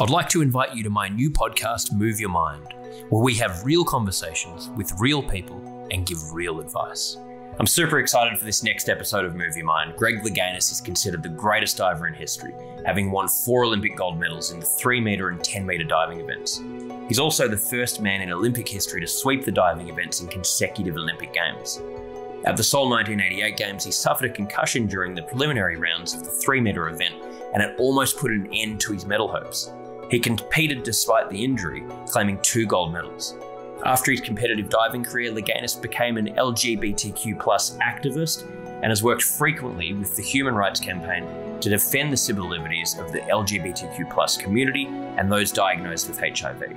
I'd like to invite you to my new podcast, Move Your Mind, where we have real conversations with real people and give real advice. I'm super excited for this next episode of Move Your Mind. Greg Louganis is considered the greatest diver in history, having won four Olympic gold medals in the 3 metre and 10 metre diving events. He's also the first man in Olympic history to sweep the diving events in consecutive Olympic Games. At the Seoul 1988 Games, he suffered a concussion during the preliminary rounds of the 3 metre event, and it almost put an end to his medal hopes. He competed despite the injury, claiming two gold medals. After his competitive diving career, Louganis became an LGBTQ activist and has worked frequently with the Human Rights Campaign to defend the civil liberties of the LGBTQ community and those diagnosed with HIV.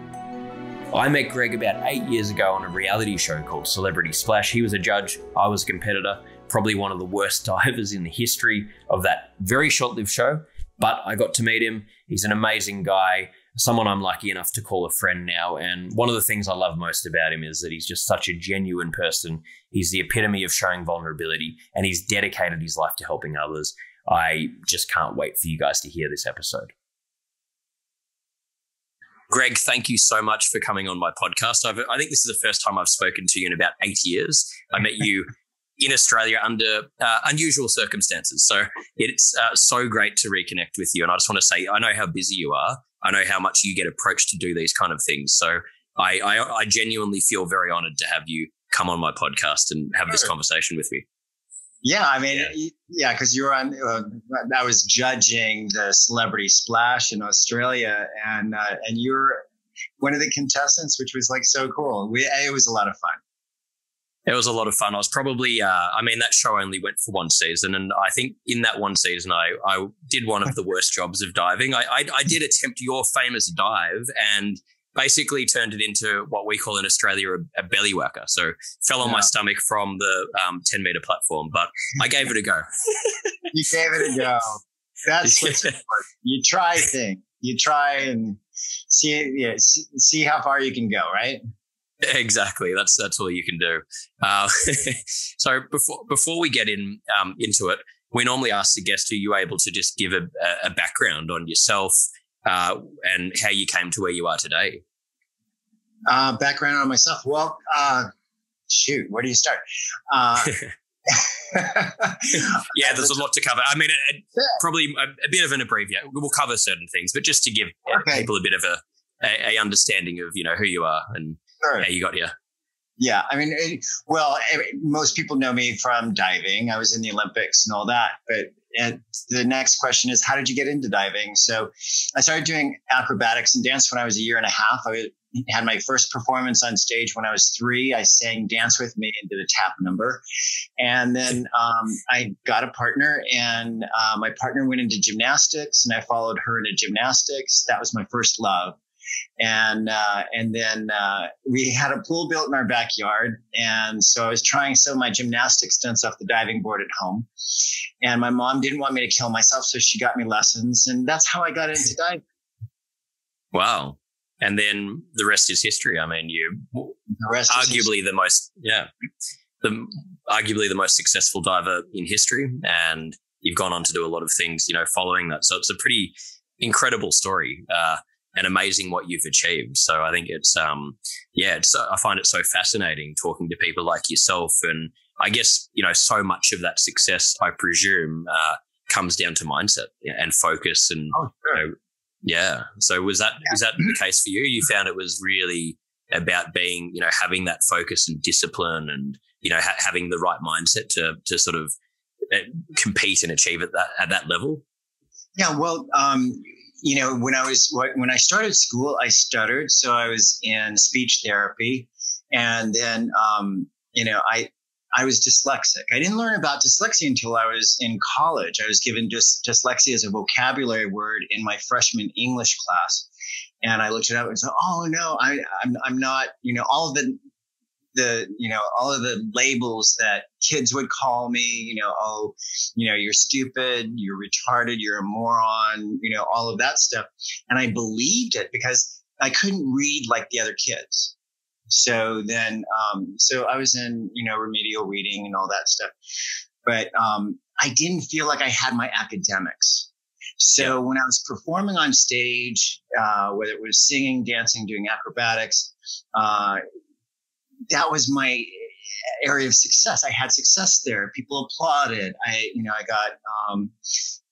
I met Greg about eight years ago on a reality show called Celebrity Splash. He was a judge, I was a competitor, probably one of the worst divers in the history of that very short lived show. But I got to meet him. He's an amazing guy, someone I'm lucky enough to call a friend now. And one of the things I love most about him is that he's just such a genuine person. He's the epitome of showing vulnerability and he's dedicated his life to helping others. I just can't wait for you guys to hear this episode. Greg, thank you so much for coming on my podcast. I've, i think this is the first time I've spoken to you in about eight years. I met you in Australia under uh, unusual circumstances. So it's uh, so great to reconnect with you. And I just want to say, I know how busy you are. I know how much you get approached to do these kind of things. So I, I, I genuinely feel very honored to have you come on my podcast and have this conversation with me. Yeah, I mean, yeah, because yeah, you were on. Uh, I was judging the Celebrity Splash in Australia, and uh, and you were one of the contestants, which was like so cool. We it was a lot of fun it was a lot of fun. I was probably, uh, I mean, that show only went for one season, and I think in that one season, I I did one of the worst jobs of diving. I, I, I did attempt your famous dive and basically turned it into what we call in Australia a, a belly whacker. So fell on yeah. my stomach from the um, ten meter platform, but I gave it a go. you gave it a go. That's yeah. you try thing. You try and see, yeah, see, see how far you can go, right? Exactly. That's that's all you can do. Uh, so before before we get in um, into it, we normally ask the guest: Are you able to just give a, a background on yourself uh, and how you came to where you are today? Uh, background on myself. Well, uh, shoot, where do you start? Uh, yeah, there's a lot to cover. I mean, it, it, probably a, a, bit of an abbreviate. We'll cover certain things, but just to give okay. people a bit of a, a, a understanding of you know who you are and sure. how you got here. Yeah, I mean, it, well, most people know me from diving. I was in the Olympics and all that. But the next question is, how did you get into diving? So I started doing acrobatics and dance when I was a year and a half. I had my first performance on stage when I was three. I sang Dance with Me and did a tap number. And then um, I got a partner, and uh, my partner went into gymnastics, and I followed her into gymnastics. That was my first love and uh, and then uh, we had a pool built in our backyard, and so I was trying some of my gymnastic stunts off the diving board at home, and my mom didn't want me to kill myself, so she got me lessons, and that's how I got into diving. Wow! And then the rest is history. I mean, you arguably the most yeah, the arguably the most successful diver in history, and you've gone on to do a lot of things, you know, following that. So it's a pretty incredible story. Uh, and amazing what you've achieved. So I think it's um yeah, it's I find it so fascinating talking to people like yourself, and I guess you know so much of that success, I presume, uh, comes down to mindset and focus and oh, sure. you know, yeah. So was that yeah. was that the case for you? You found it was really about being you know having that focus and discipline and you know ha- having the right mindset to to sort of uh, compete and achieve at that at that level. Yeah, well, um, you know, when I was when I started school, I stuttered, so I was in speech therapy, and then um, you know, I I was dyslexic. I didn't learn about dyslexia until I was in college. I was given dys- dyslexia as a vocabulary word in my freshman English class, and I looked it up and said, "Oh no, I, I'm I'm not." You know, all of the the you know all of the labels that kids would call me you know oh you know you're stupid you're retarded you're a moron you know all of that stuff. And i believed it because i couldn't read like the other kids. So then um, so i was in you know remedial reading and all that stuff. But um, i didn't feel like i had my academics. So when I was performing on stage, uh, whether it was singing, dancing, doing acrobatics, uh, that was my area of success. I had success there. People applauded. I, you know, I got, um,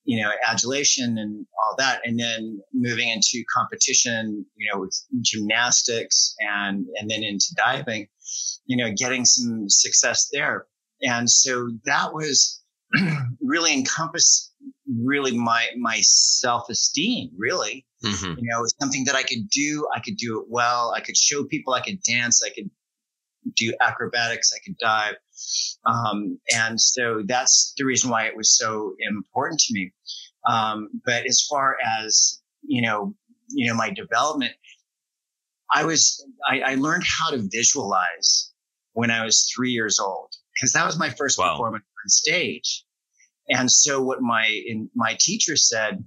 you know, adulation and all that. And then moving into competition, you know, with gymnastics and, and then into diving, you know, getting some success there. And so that was really encompassed really my, my self-esteem, really, mm-hmm. you know, something that I could do. I could do it well. I could show people I could dance. I could do acrobatics. I could dive. Um, and so that's the reason why it was so important to me. Um, but as far as, you know, you know, my development, I was, I, I learned how to visualize when I was three years old because that was my first wow. performance on stage. And so what my, in, my teacher said,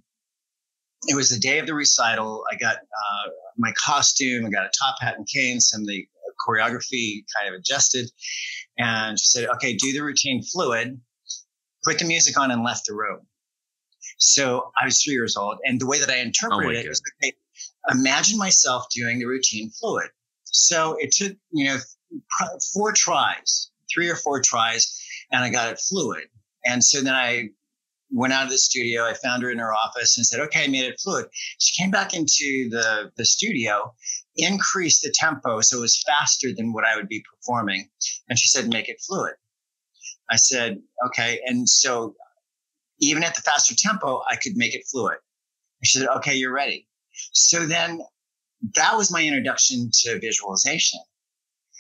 it was the day of the recital. I got uh, my costume, I got a top hat and cane, some of the choreography kind of adjusted. And she said, okay, do the routine fluid, put the music on and left the room. So I was three years old. And the way that I interpreted oh it was, okay, imagine myself doing the routine fluid. So it took, you know, four tries, three or four tries, and I got it fluid. And so then I went out of the studio. I found her in her office and said, okay, I made it fluid. She came back into the, the studio, increased the tempo so it was faster than what I would be performing. And she said, make it fluid. I said, okay. And so even at the faster tempo, I could make it fluid. And she said, okay, you're ready. So then that was my introduction to visualization.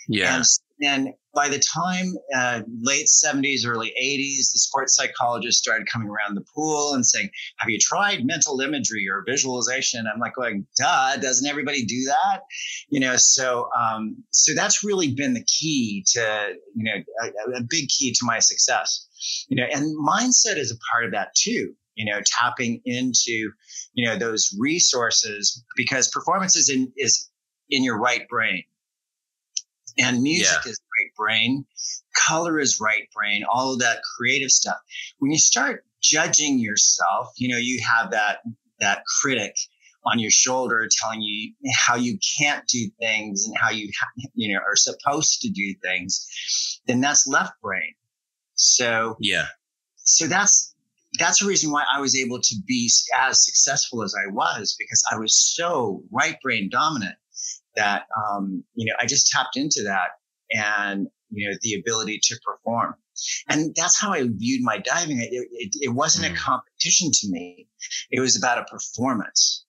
Yeah. And then by the time uh, late 70s, early 80s, the sports psychologists started coming around the pool and saying, Have you tried mental imagery or visualization? I'm like, going, duh, doesn't everybody do that? You know, so um, so that's really been the key to, you know, a, a big key to my success. You know, and mindset is a part of that too you know tapping into you know those resources because performance is in is in your right brain and music yeah. is right brain, color is right brain, all of that creative stuff. When you start judging yourself, you know, you have that that critic on your shoulder telling you how you can't do things and how you you know are supposed to do things, then that's left brain. So yeah. So that's that's the reason why I was able to be as successful as I was because I was so right brain dominant that um, you know I just tapped into that and you know the ability to perform, and that's how I viewed my diving. It, it, it wasn't mm. a competition to me; it was about a performance.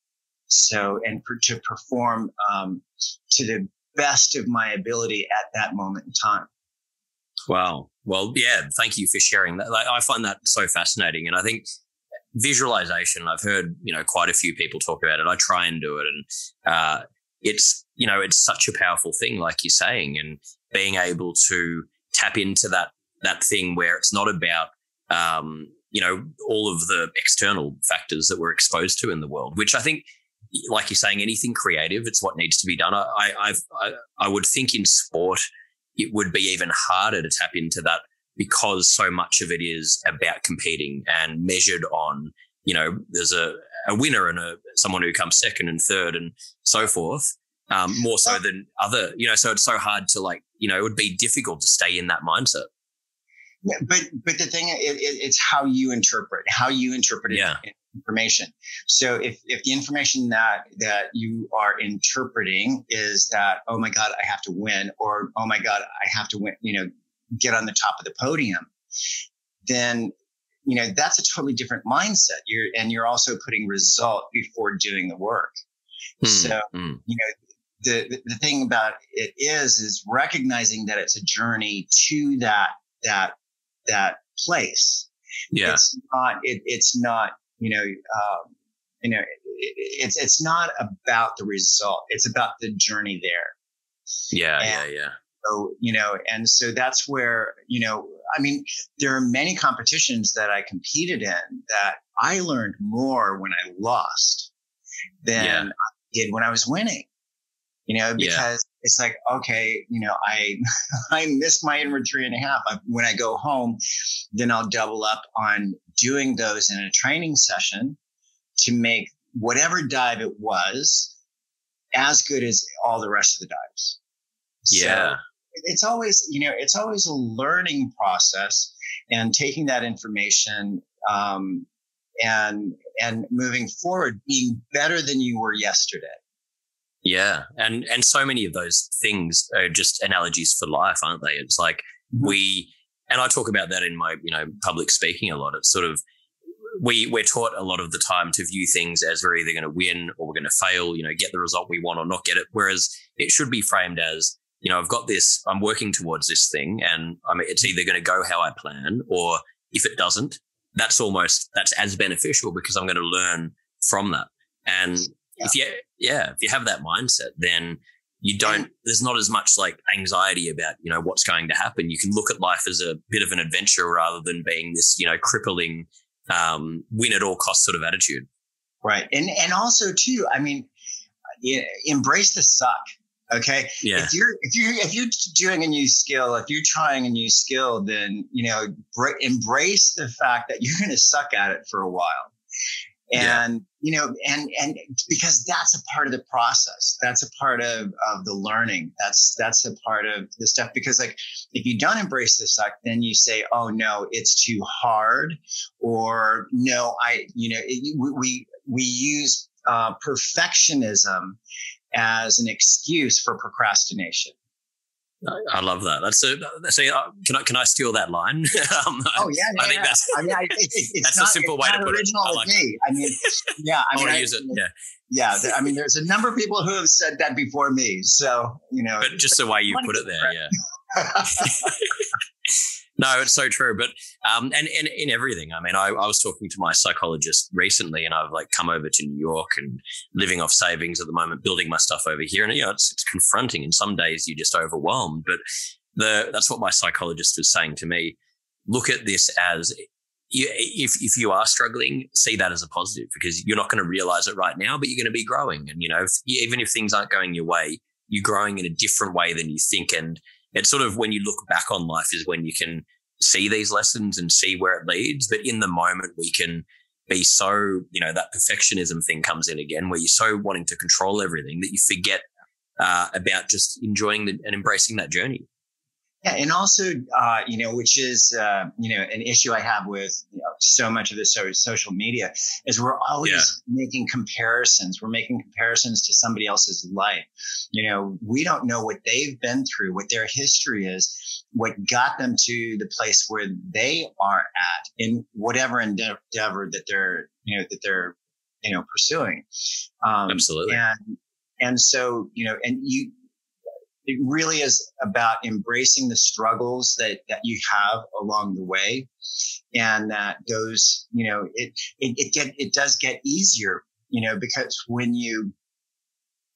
So, and for, to perform um, to the best of my ability at that moment in time. Wow. Well, yeah. Thank you for sharing that. Like, I find that so fascinating, and I think visualization. I've heard you know quite a few people talk about it. I try and do it, and uh, it's you know it's such a powerful thing like you're saying and being able to tap into that that thing where it's not about um, you know all of the external factors that we're exposed to in the world which i think like you're saying anything creative it's what needs to be done i I've, i i would think in sport it would be even harder to tap into that because so much of it is about competing and measured on you know there's a a winner and a someone who comes second and third and so forth. Um, more so than other, you know, so it's so hard to like, you know, it would be difficult to stay in that mindset. Yeah, but but the thing it, it, it's how you interpret how you interpret yeah. information. So if if the information that that you are interpreting is that oh my god I have to win or oh my god I have to win you know get on the top of the podium, then you know that's a totally different mindset you're and you're also putting result before doing the work mm, so mm. you know the the thing about it is is recognizing that it's a journey to that that that place. Yeah. It's not it, it's not you know um, you know it, it's it's not about the result. It's about the journey there. Yeah and yeah yeah. so you know and so that's where you know I mean, there are many competitions that I competed in that I learned more when I lost than yeah. I did when I was winning. You know, because yeah. it's like, okay, you know, I I missed my inward three and a half. I, when I go home, then I'll double up on doing those in a training session. to make whatever dive it was as good as all the rest of the dives. Yeah. So it's always, you know, it's always a learning process and taking that information um, and and moving forward, being better than you were yesterday. Yeah, and and so many of those things are just analogies for life, aren't they? It's like mm-hmm. we, and I talk about that in my you know public speaking a lot. It's sort of we we're taught a lot of the time to view things as we're either going to win or we're going to fail. You know, get the result we want or not get it. Whereas it should be framed as you know, I've got this, I'm working towards this thing, and I'm, it's either going to go how I plan, or if it doesn't, that's almost that's as beneficial because I'm going to learn from that. And yeah. if you, yeah, if you have that mindset, then you don't. There's not as much like anxiety about you know what's going to happen. You can look at life as a bit of an adventure rather than being this you know crippling um, win at all costs sort of attitude. Right, and and also too, I mean, embrace the suck Okay. Yeah. If you're if you if you're doing a new skill, if you're trying a new skill, then you know br- embrace the fact that you're going to suck at it for a while, and. You know, and and because that's a part of the process. That's a part of of the learning. That's that's a part of the stuff. Because like if you don't embrace the suck, then you say, oh no, it's too hard, or no, I you know it, we we use uh, perfectionism as an excuse for procrastination. I love that. That's a. See, uh, can I can I steal that line? um, oh yeah, yeah, I think that's. I mean, I, it, it's that's not, a simple way to put original it. I like me. I mean, yeah. I, I mean, to use it. Yeah. Yeah. I mean, there's a number of people who have said that before me. So you know, but just the way you put it there, yeah. No, it's so true. But um, and, and in everything. I mean, I, I was talking to my psychologist recently, and I've like come over to New York and living off savings at the moment, building my stuff over here, and you know, it's it's confronting. And some days you're just overwhelmed. But the that's what my psychologist was saying to me. Look at this as you, if if you are struggling, see that as a positive because you're not going to realize it right now, but you're going to be growing. And you know, if, even if things aren't going your way, you're growing in a different way than you think. And it's sort of when you look back on life is when you can see these lessons and see where it leads. But in the moment, we can be so, you know, that perfectionism thing comes in again, where you're so wanting to control everything that you forget uh, about just enjoying the, and embracing that journey. Yeah, and also, uh, you know, which is uh, you know an issue I have with you know, so much of the so- social media is we're always yeah. making comparisons. We're making comparisons to somebody else's life. You know, we don't know what they've been through, what their history is, what got them to the place where they are at in whatever endeavor that they're you know that they're you know pursuing. Um, Absolutely. And and so you know, and you it really is about embracing the struggles that, that you have along the way. And that those, you know, it, it, it get, it does get easier, you know, because when you,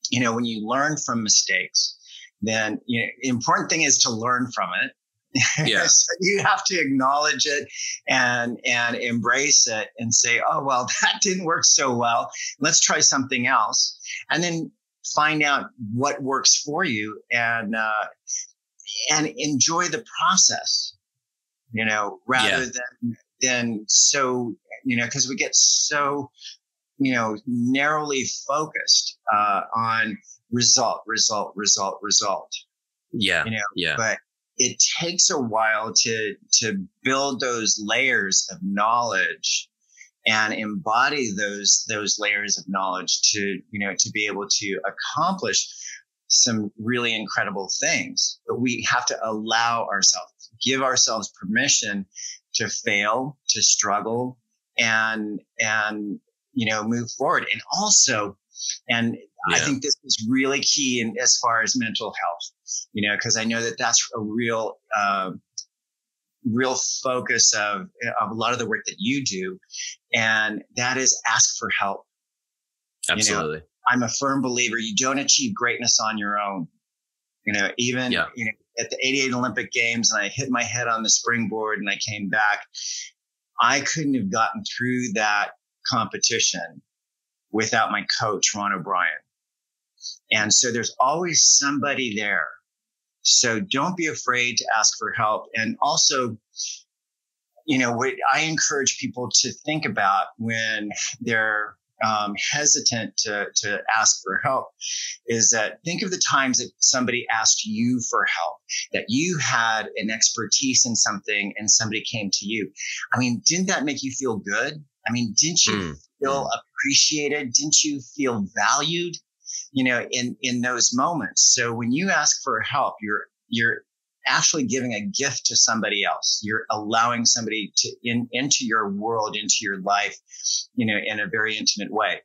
you know, when you learn from mistakes, then, you know, the important thing is to learn from it. Yeah. so you have to acknowledge it and and embrace it and say, oh well, that didn't work so well. Let's try something else. And then find out what works for you and uh, and enjoy the process you know rather yeah. than than so you know because we get so you know narrowly focused uh, on result result result result yeah you know yeah but it takes a while to to build those layers of knowledge and embody those those layers of knowledge to you know to be able to accomplish some really incredible things but we have to allow ourselves give ourselves permission to fail to struggle and and you know move forward and also and yeah. i think this is really key in as far as mental health you know because i know that that's a real uh, real focus of, of a lot of the work that you do. And that is ask for help. Absolutely. You know, I'm a firm believer you don't achieve greatness on your own. You know, even yeah. you know, at the 88 Olympic Games and I hit my head on the springboard and I came back, I couldn't have gotten through that competition without my coach, Ron O'Brien. And so there's always somebody there so don't be afraid to ask for help. And also, you know, what I encourage people to think about when they're um, hesitant to, to ask for help is that think of the times that somebody asked you for help, that you had an expertise in something and somebody came to you. I mean, didn't that make you feel good? I mean, didn't you mm. feel appreciated? Didn't you feel valued? You know, in in those moments. So when you ask for help, you're you're actually giving a gift to somebody else. You're allowing somebody to in into your world, into your life, you know, in a very intimate way.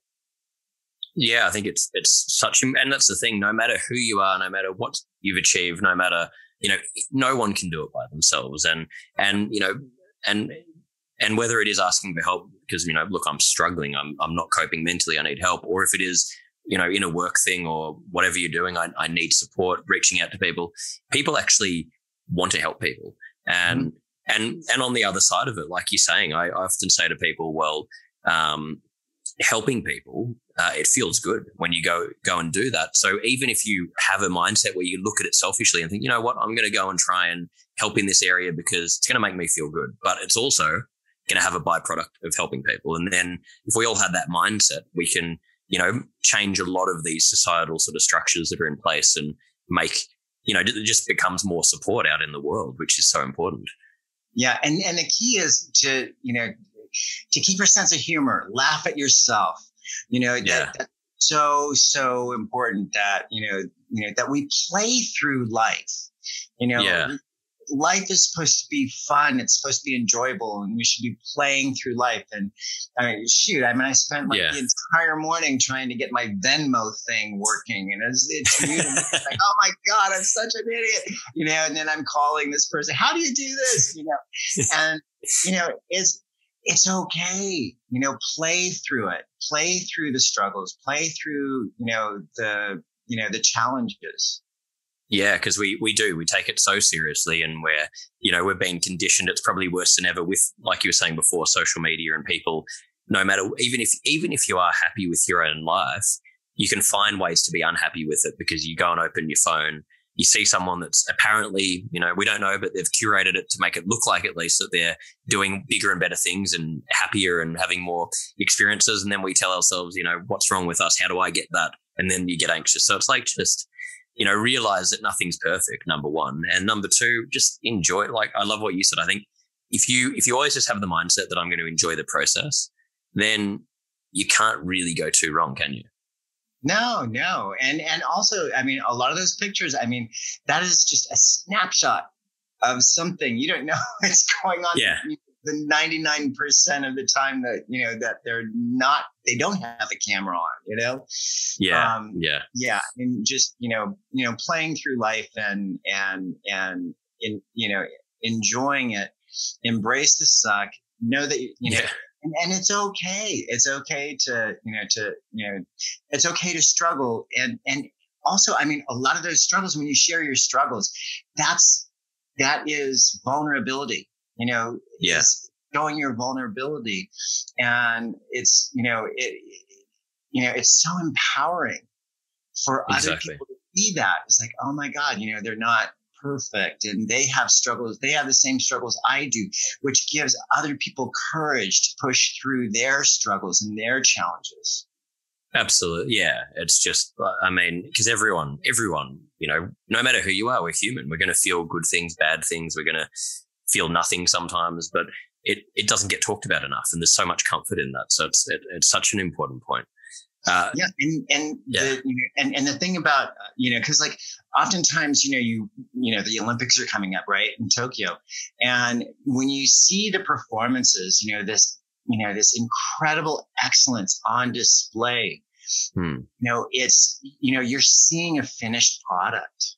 Yeah, I think it's it's such, and that's the thing. No matter who you are, no matter what you've achieved, no matter you know, no one can do it by themselves, and and you know, and and whether it is asking for help because you know, look, I'm struggling, I'm I'm not coping mentally, I need help, or if it is you know, in a work thing or whatever you're doing, I, I need support, reaching out to people. People actually want to help people. And mm-hmm. and and on the other side of it, like you're saying, I, I often say to people, well, um, helping people, uh, it feels good when you go go and do that. So even if you have a mindset where you look at it selfishly and think, you know what, I'm going to go and try and help in this area because it's going to make me feel good, but it's also going to have a byproduct of helping people. And then if we all had that mindset, we can you know, change a lot of these societal sort of structures that are in place and make, you know, it just becomes more support out in the world, which is so important. Yeah. And, and the key is to, you know, to keep your sense of humor, laugh at yourself, you know, yeah. That, so, so important that, you know, you know, that we play through life. You know, yeah life is supposed to be fun. It's supposed to be enjoyable, and we should be playing through life. And I mean, shoot, I mean, I spent like yeah. the entire morning trying to get my Venmo thing working, and it's, it's like, oh my god, I'm such an idiot, you know. And then I'm calling this person, how do you do this, you know? And you know, it's it's okay, you know, play through it, play through the struggles, play through, you know, the you know the challenges yeah, because we we do we take it so seriously, and we're you know we're being conditioned. It's probably worse than ever with, like you were saying before, social media and people. No matter even if even if you are happy with your own life, you can find ways to be unhappy with it because you go and open your phone, you see someone that's apparently you know we don't know, but they've curated it to make it look like at least that they're doing bigger and better things and happier and having more experiences, and then we tell ourselves, you know, what's wrong with us? How do I get that? And then you get anxious. So it's like just you know, realize that nothing's perfect, number one. And number two, just enjoy it. Like I love what you said. I think if you if you always just have the mindset that I'm going to enjoy the process, then you can't really go too wrong, can you? No, no. And and also, I mean, a lot of those pictures, I mean, that is just a snapshot of something. You don't know what's going on yeah the 99% of the time that you know that they're not they don't have a camera on you know? Yeah um, yeah. yeah and just you know you know playing through life and and and in you know enjoying it embrace the suck know that you know yeah. and, and it's okay it's okay to you know to you know it's okay to struggle and and also i mean a lot of those struggles when you share your struggles that's that is vulnerability you know, yes, showing your vulnerability. And it's, you know, it, you know, it's so empowering for exactly. other people to see that. It's like, oh my God, you know, they're not perfect and they have struggles. They have the same struggles I do, which gives other people courage to push through their struggles and their challenges. Absolutely. Yeah. It's just, uh, I mean, because everyone, everyone, you know, no matter who you are, we're human. We're going to feel good things, bad things. We're going to feel nothing sometimes, but it, it doesn't get talked about enough. And there's so much comfort in that. So it's, it, it's such an important point. Uh, yeah, and and yeah. The, you know, and and the thing about uh, you know, because like oftentimes you know you you know the Olympics are coming up right in Tokyo, and when you see the performances, you know this you know this incredible excellence on display. Hmm. You know, it's you know you're seeing a finished product.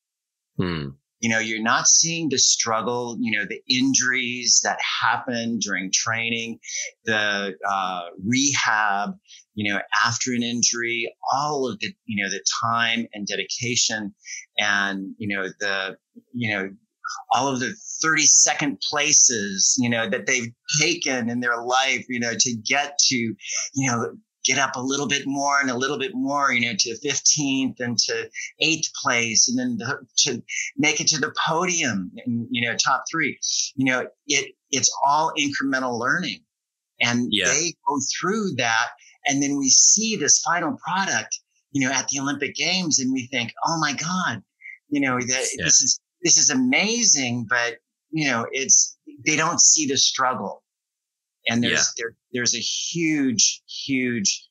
Hmm you know you're not seeing the struggle you know the injuries that happen during training the uh, rehab you know after an injury all of the you know the time and dedication and you know the you know all of the 30 second places you know that they've taken in their life you know to get to you know get up a little bit more and a little bit more, you know, to 15th and to eighth place, and then to make it to the podium, and, you know, top three. You know, it it's all incremental learning, and yeah. they go through that And then we see this final product, you know, at the Olympic Games, and we think, oh my God, you know, that yeah. this is this is amazing, but you know, it's they don't see the struggle. And there's yeah. there, there's a huge, huge,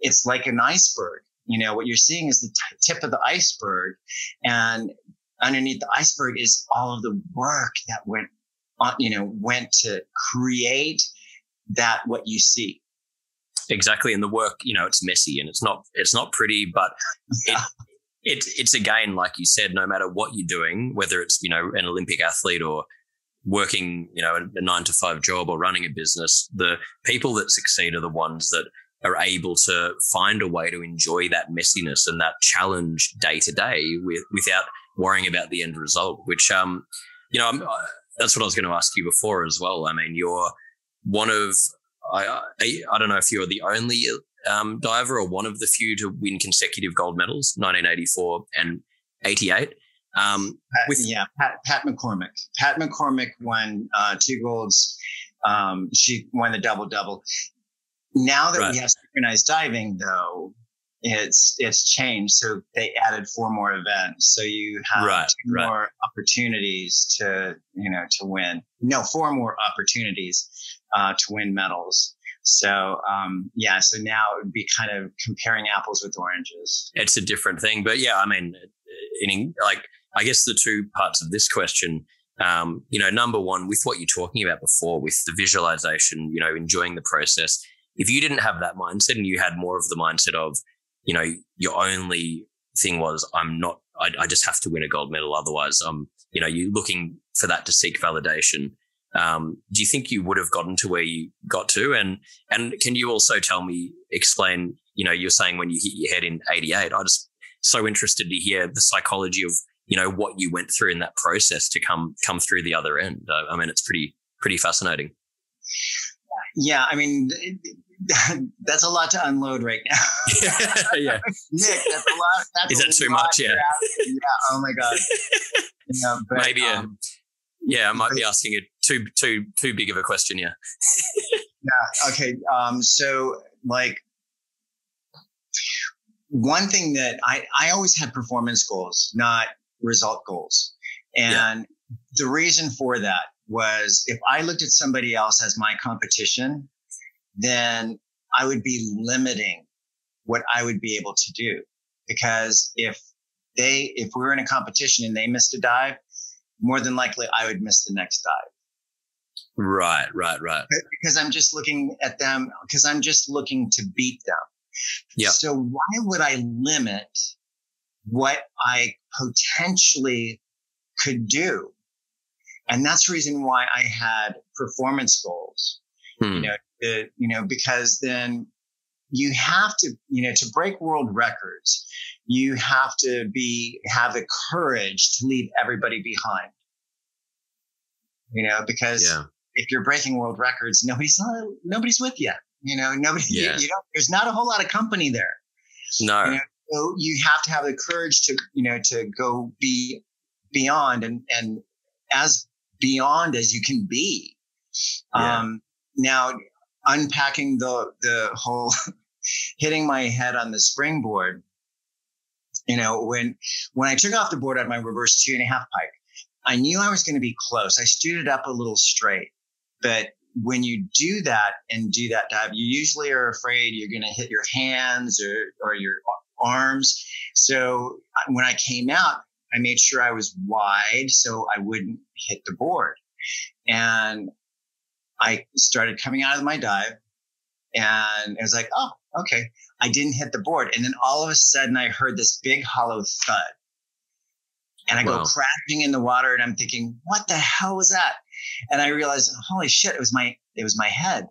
it's like an iceberg. You know, what you're seeing is the t- tip of the iceberg. And underneath the iceberg is all of the work that went on, you know, went to create that what you see. Exactly. And the work, you know, it's messy and it's not it's not pretty, but it, it it's again, like you said, no matter what you're doing, whether it's, you know, an Olympic athlete or working, you know, a nine to five job or running a business, the people that succeed are the ones that are able to find a way to enjoy that messiness and that challenge day to day without worrying about the end result, which, um, you know, I'm, that's what I was going to ask you before as well. I mean, you're one of, I, I, I don't know if you're the only um, diver or one of the few to win consecutive gold medals, 1984 and 88. Um, Pat, with yeah, Pat, Pat, McCormick. Pat McCormick won uh, two golds. Um, she won the double double. Now that right. we have synchronized diving, though, it's it's changed. So they added four more events. So you have right, two right. more opportunities to you know to win. No, four more opportunities uh, to win medals. So um, yeah, so now it would be kind of comparing apples with oranges. It's a different thing, but yeah, I mean, in, like I guess the two parts of this question. Um, you know, number one, with what you're talking about before, with the visualization, you know, enjoying the process. If you didn't have that mindset and you had more of the mindset of, you know, your only thing was, I'm not, I, I just have to win a gold medal. Otherwise, um, you know, you're looking for that to seek validation. Um, do you think you would have gotten to where you got to? And and can you also tell me, explain, you know, you're saying when you hit your head in 88, I just so interested to hear the psychology of, you know, what you went through in that process to come come through the other end. I mean, it's pretty pretty fascinating. Yeah, I mean, that's a lot to unload right now. yeah, Nick, that's a lot. That's Is that too much? Yeah. yeah. Oh my god. Yeah, but, Maybe. Um, yeah, I might be asking a too too too big of a question. Yeah. yeah. Okay. Um. So like. One thing that I, I always had performance goals, not result goals. And yeah. the reason for that was if I looked at somebody else as my competition, then I would be limiting what I would be able to do. Because if they, if we were in a competition and they missed a dive, more than likely I would miss the next dive. Right, right, right. Because I'm just looking at them, because I'm just looking to beat them. Yeah. So why would I limit what I potentially could do? And that's the reason why I had performance goals. Hmm. You know, it, you know, because then you have to, you know, to break world records, you have to be, have the courage to leave everybody behind. You know, because yeah. if you're breaking world records, nobody's, nobody's with you. You know, nobody, yeah. you, you know, there's not a whole lot of company there. No. You know, so you have to have the courage to, you know, to go be beyond and, and as beyond as you can be. Yeah. Um, now unpacking the the whole hitting my head on the springboard. You know, when when I took off the board at my reverse two and a half pike, I knew I was going to be close. I stood it up a little straight, but when you do that and do that dive, you usually are afraid you're going to hit your hands or or your arms. So when I came out, I made sure I was wide so I wouldn't hit the board. And I started coming out of my dive and it was like, oh, okay. I didn't hit the board. And then all of a sudden I heard this big hollow thud. And I wow. go crashing in the water and I'm thinking, what the hell was that? And I realized, holy shit, it was my it was my head.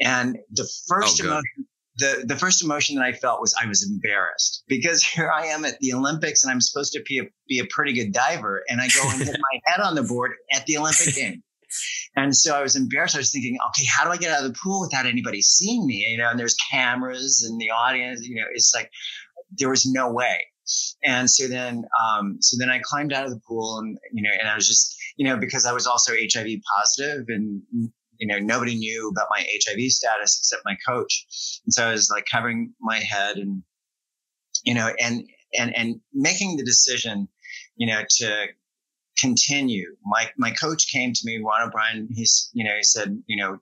And the oh, first oh, emotion the, the first emotion that I felt was I was embarrassed because here I am at the Olympics and I'm supposed to be a, be a pretty good diver and I go and hit my head on the board at the Olympic game. And so I was embarrassed. I was thinking, okay, how do I get out of the pool without anybody seeing me? You know, and there's cameras and the audience, you know, it's like there was no way. And so then, um, so then I climbed out of the pool and, you know, and I was just, you know, because I was also HIV positive and you know, nobody knew about my HIV status except my coach. And so I was like covering my head and, you know, and, and, and making the decision, you know, to continue. My, my coach came to me, Ron O'Brien, he's, you know, he said, you know,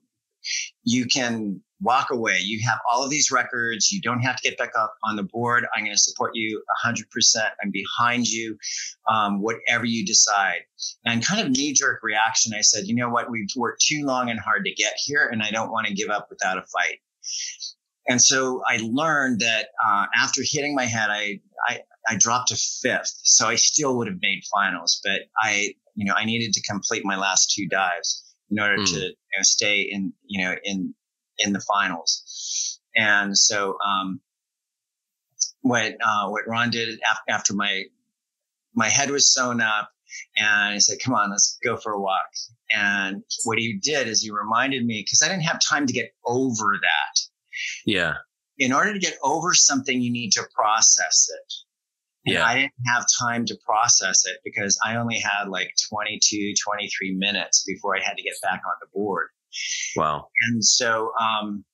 you can walk away. You have all of these records. You don't have to get back up on the board. I'm going to support you 100%. I'm behind you, um, whatever you decide. And kind of knee jerk reaction, I said, you know what? We've worked too long and hard to get here, and I don't want to give up without a fight. And so I learned that uh, after hitting my head, I, I I dropped to fifth, so I still would have made finals, but I you know I needed to complete my last two dives in order mm. to you know, stay in you know in in the finals. And so, um, what, uh, what Ron did after my, my head was sewn up and he said, come on, let's go for a walk. And what he did is he reminded me, cause I didn't have time to get over that. Yeah. In order to get over something, you need to process it. And yeah. I didn't have time to process it because I only had like 22, 23 minutes before I had to get back on the board. Wow. And so, um,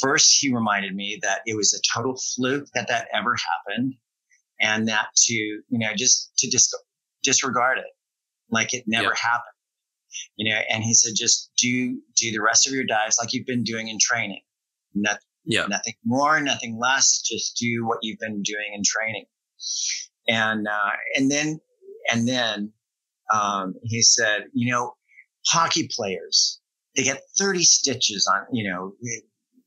first he reminded me that it was a total fluke that that ever happened and that to, you know, just to just disregard it like it never yep. happened. You know, and he said, just do, do the rest of your dives like you've been doing in training. Nothing, yeah. nothing more, nothing less. Just do what you've been doing in training. And, uh, and then, and then, um, he said, you know, hockey players, they get 30 stitches on, you know,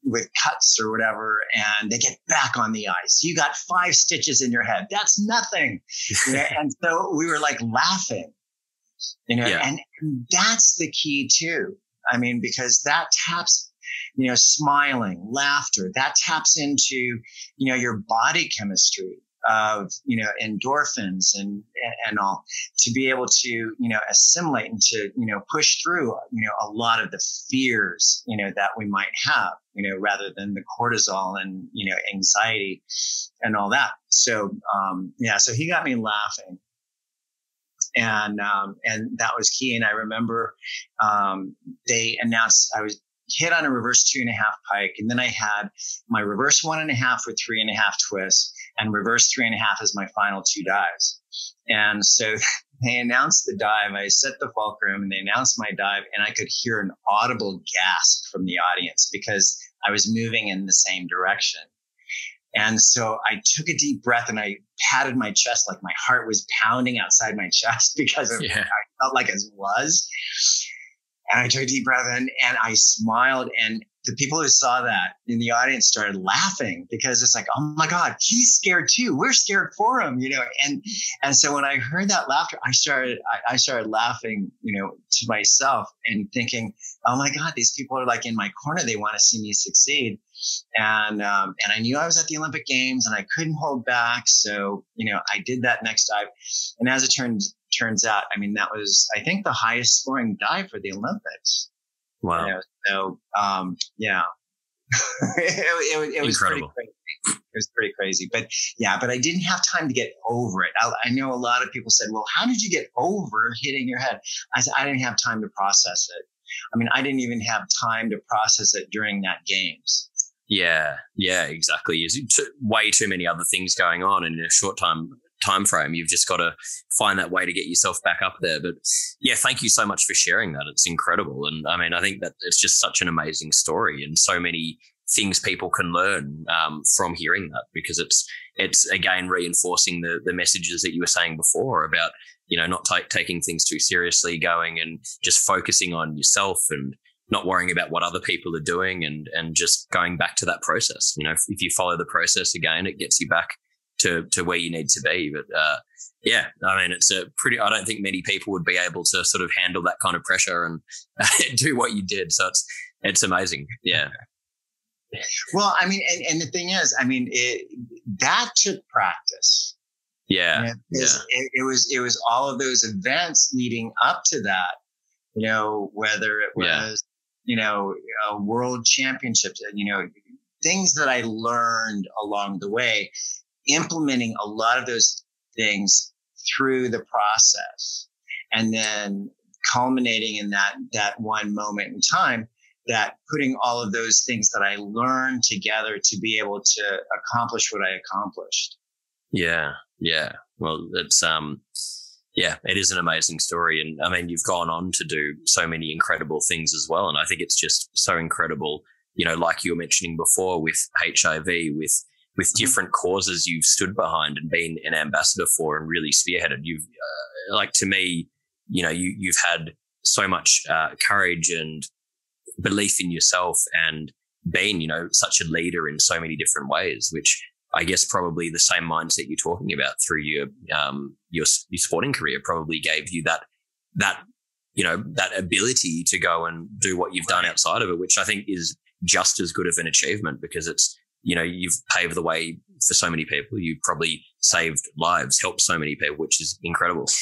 with cuts or whatever, and they get back on the ice. You got five stitches in your head. That's nothing. and so we were like laughing, you know, yeah. and, and that's the key too. I mean, because that taps, you know, smiling, laughter, that taps into, you know, your body chemistry of you know endorphins and and all to be able to you know assimilate and to you know push through you know a lot of the fears you know that we might have you know rather than the cortisol and you know anxiety and all that. So um yeah so he got me laughing. And um, and that was key. And I remember um, they announced I was hit on a reverse two and a half pike, and then I had my reverse one and a half with three and a half twists, and reverse three and a half is my final two dives. And so they announced the dive. I set the fulcrum and they announced my dive, and I could hear an audible gasp from the audience because I was moving in the same direction. And so I took a deep breath and I patted my chest like my heart was pounding outside my chest because of, yeah. I felt like it was. And I took a deep breath in and I smiled. And the people who saw that in the audience started laughing because it's like, oh my God, he's scared too. We're scared for him, you know. And and so when I heard that laughter, I started I, I started laughing, you know, to myself and thinking, oh my God, these people are like in my corner. They want to see me succeed. And um, and I knew I was at the Olympic Games and I couldn't hold back. So, you know, I did that next dive. And as it turns turns out, I mean, that was I think the highest scoring dive for the Olympics. Wow. You know, so, um, yeah, it, it, it, was Incredible. pretty crazy. It was pretty crazy, but yeah, but I didn't have time to get over it. I, I, know a lot of people said, well, how did you get over hitting your head? I said, I didn't have time to process it. I mean, I didn't even have time to process it during that games. Yeah, yeah, exactly. There's way too many other things going on in a short time time frame. You've just got to find that way to get yourself back up there. But yeah, thank you so much for sharing that. It's incredible. And I mean, I think that it's just such an amazing story and so many things people can learn um, from hearing that because it's it's again reinforcing the the messages that you were saying before about you know not t- taking things too seriously going and just focusing on yourself and not worrying about what other people are doing and and just going back to that process you know if, if you follow the process again it gets you back to to where you need to be. But uh, yeah, I mean, it's a pretty. I don't think many people would be able to sort of handle that kind of pressure and do what you did. So it's it's amazing. Yeah. Well, I mean, and, and the thing is, I mean, it that took practice. Yeah, yeah. It, it, was it was all of those events leading up to that. You know, whether it was yeah. you know world championships, you know, things that I learned along the way implementing a lot of those things through the process and then culminating in that that one moment in time that putting all of those things that I learned together to be able to accomplish what I accomplished. Yeah, yeah. Well, it's um, yeah, it is an amazing story, and I mean, you've gone on to do so many incredible things as well, and I think it's just so incredible. You know, like you were mentioning before with HIV, with with mm-hmm. different causes you've stood behind and been an ambassador for, and really spearheaded. You've uh, like to me, you know, you you've had so much uh, courage and belief in yourself and been, you know, such a leader in so many different ways, which I guess probably the same mindset you're talking about through your um, your, your sporting career probably gave you that that you know that ability to go and do what you've done outside of it, which I think is just as good of an achievement because it's you know you've paved the way for so many people. You've probably saved lives, helped so many people, which is incredible.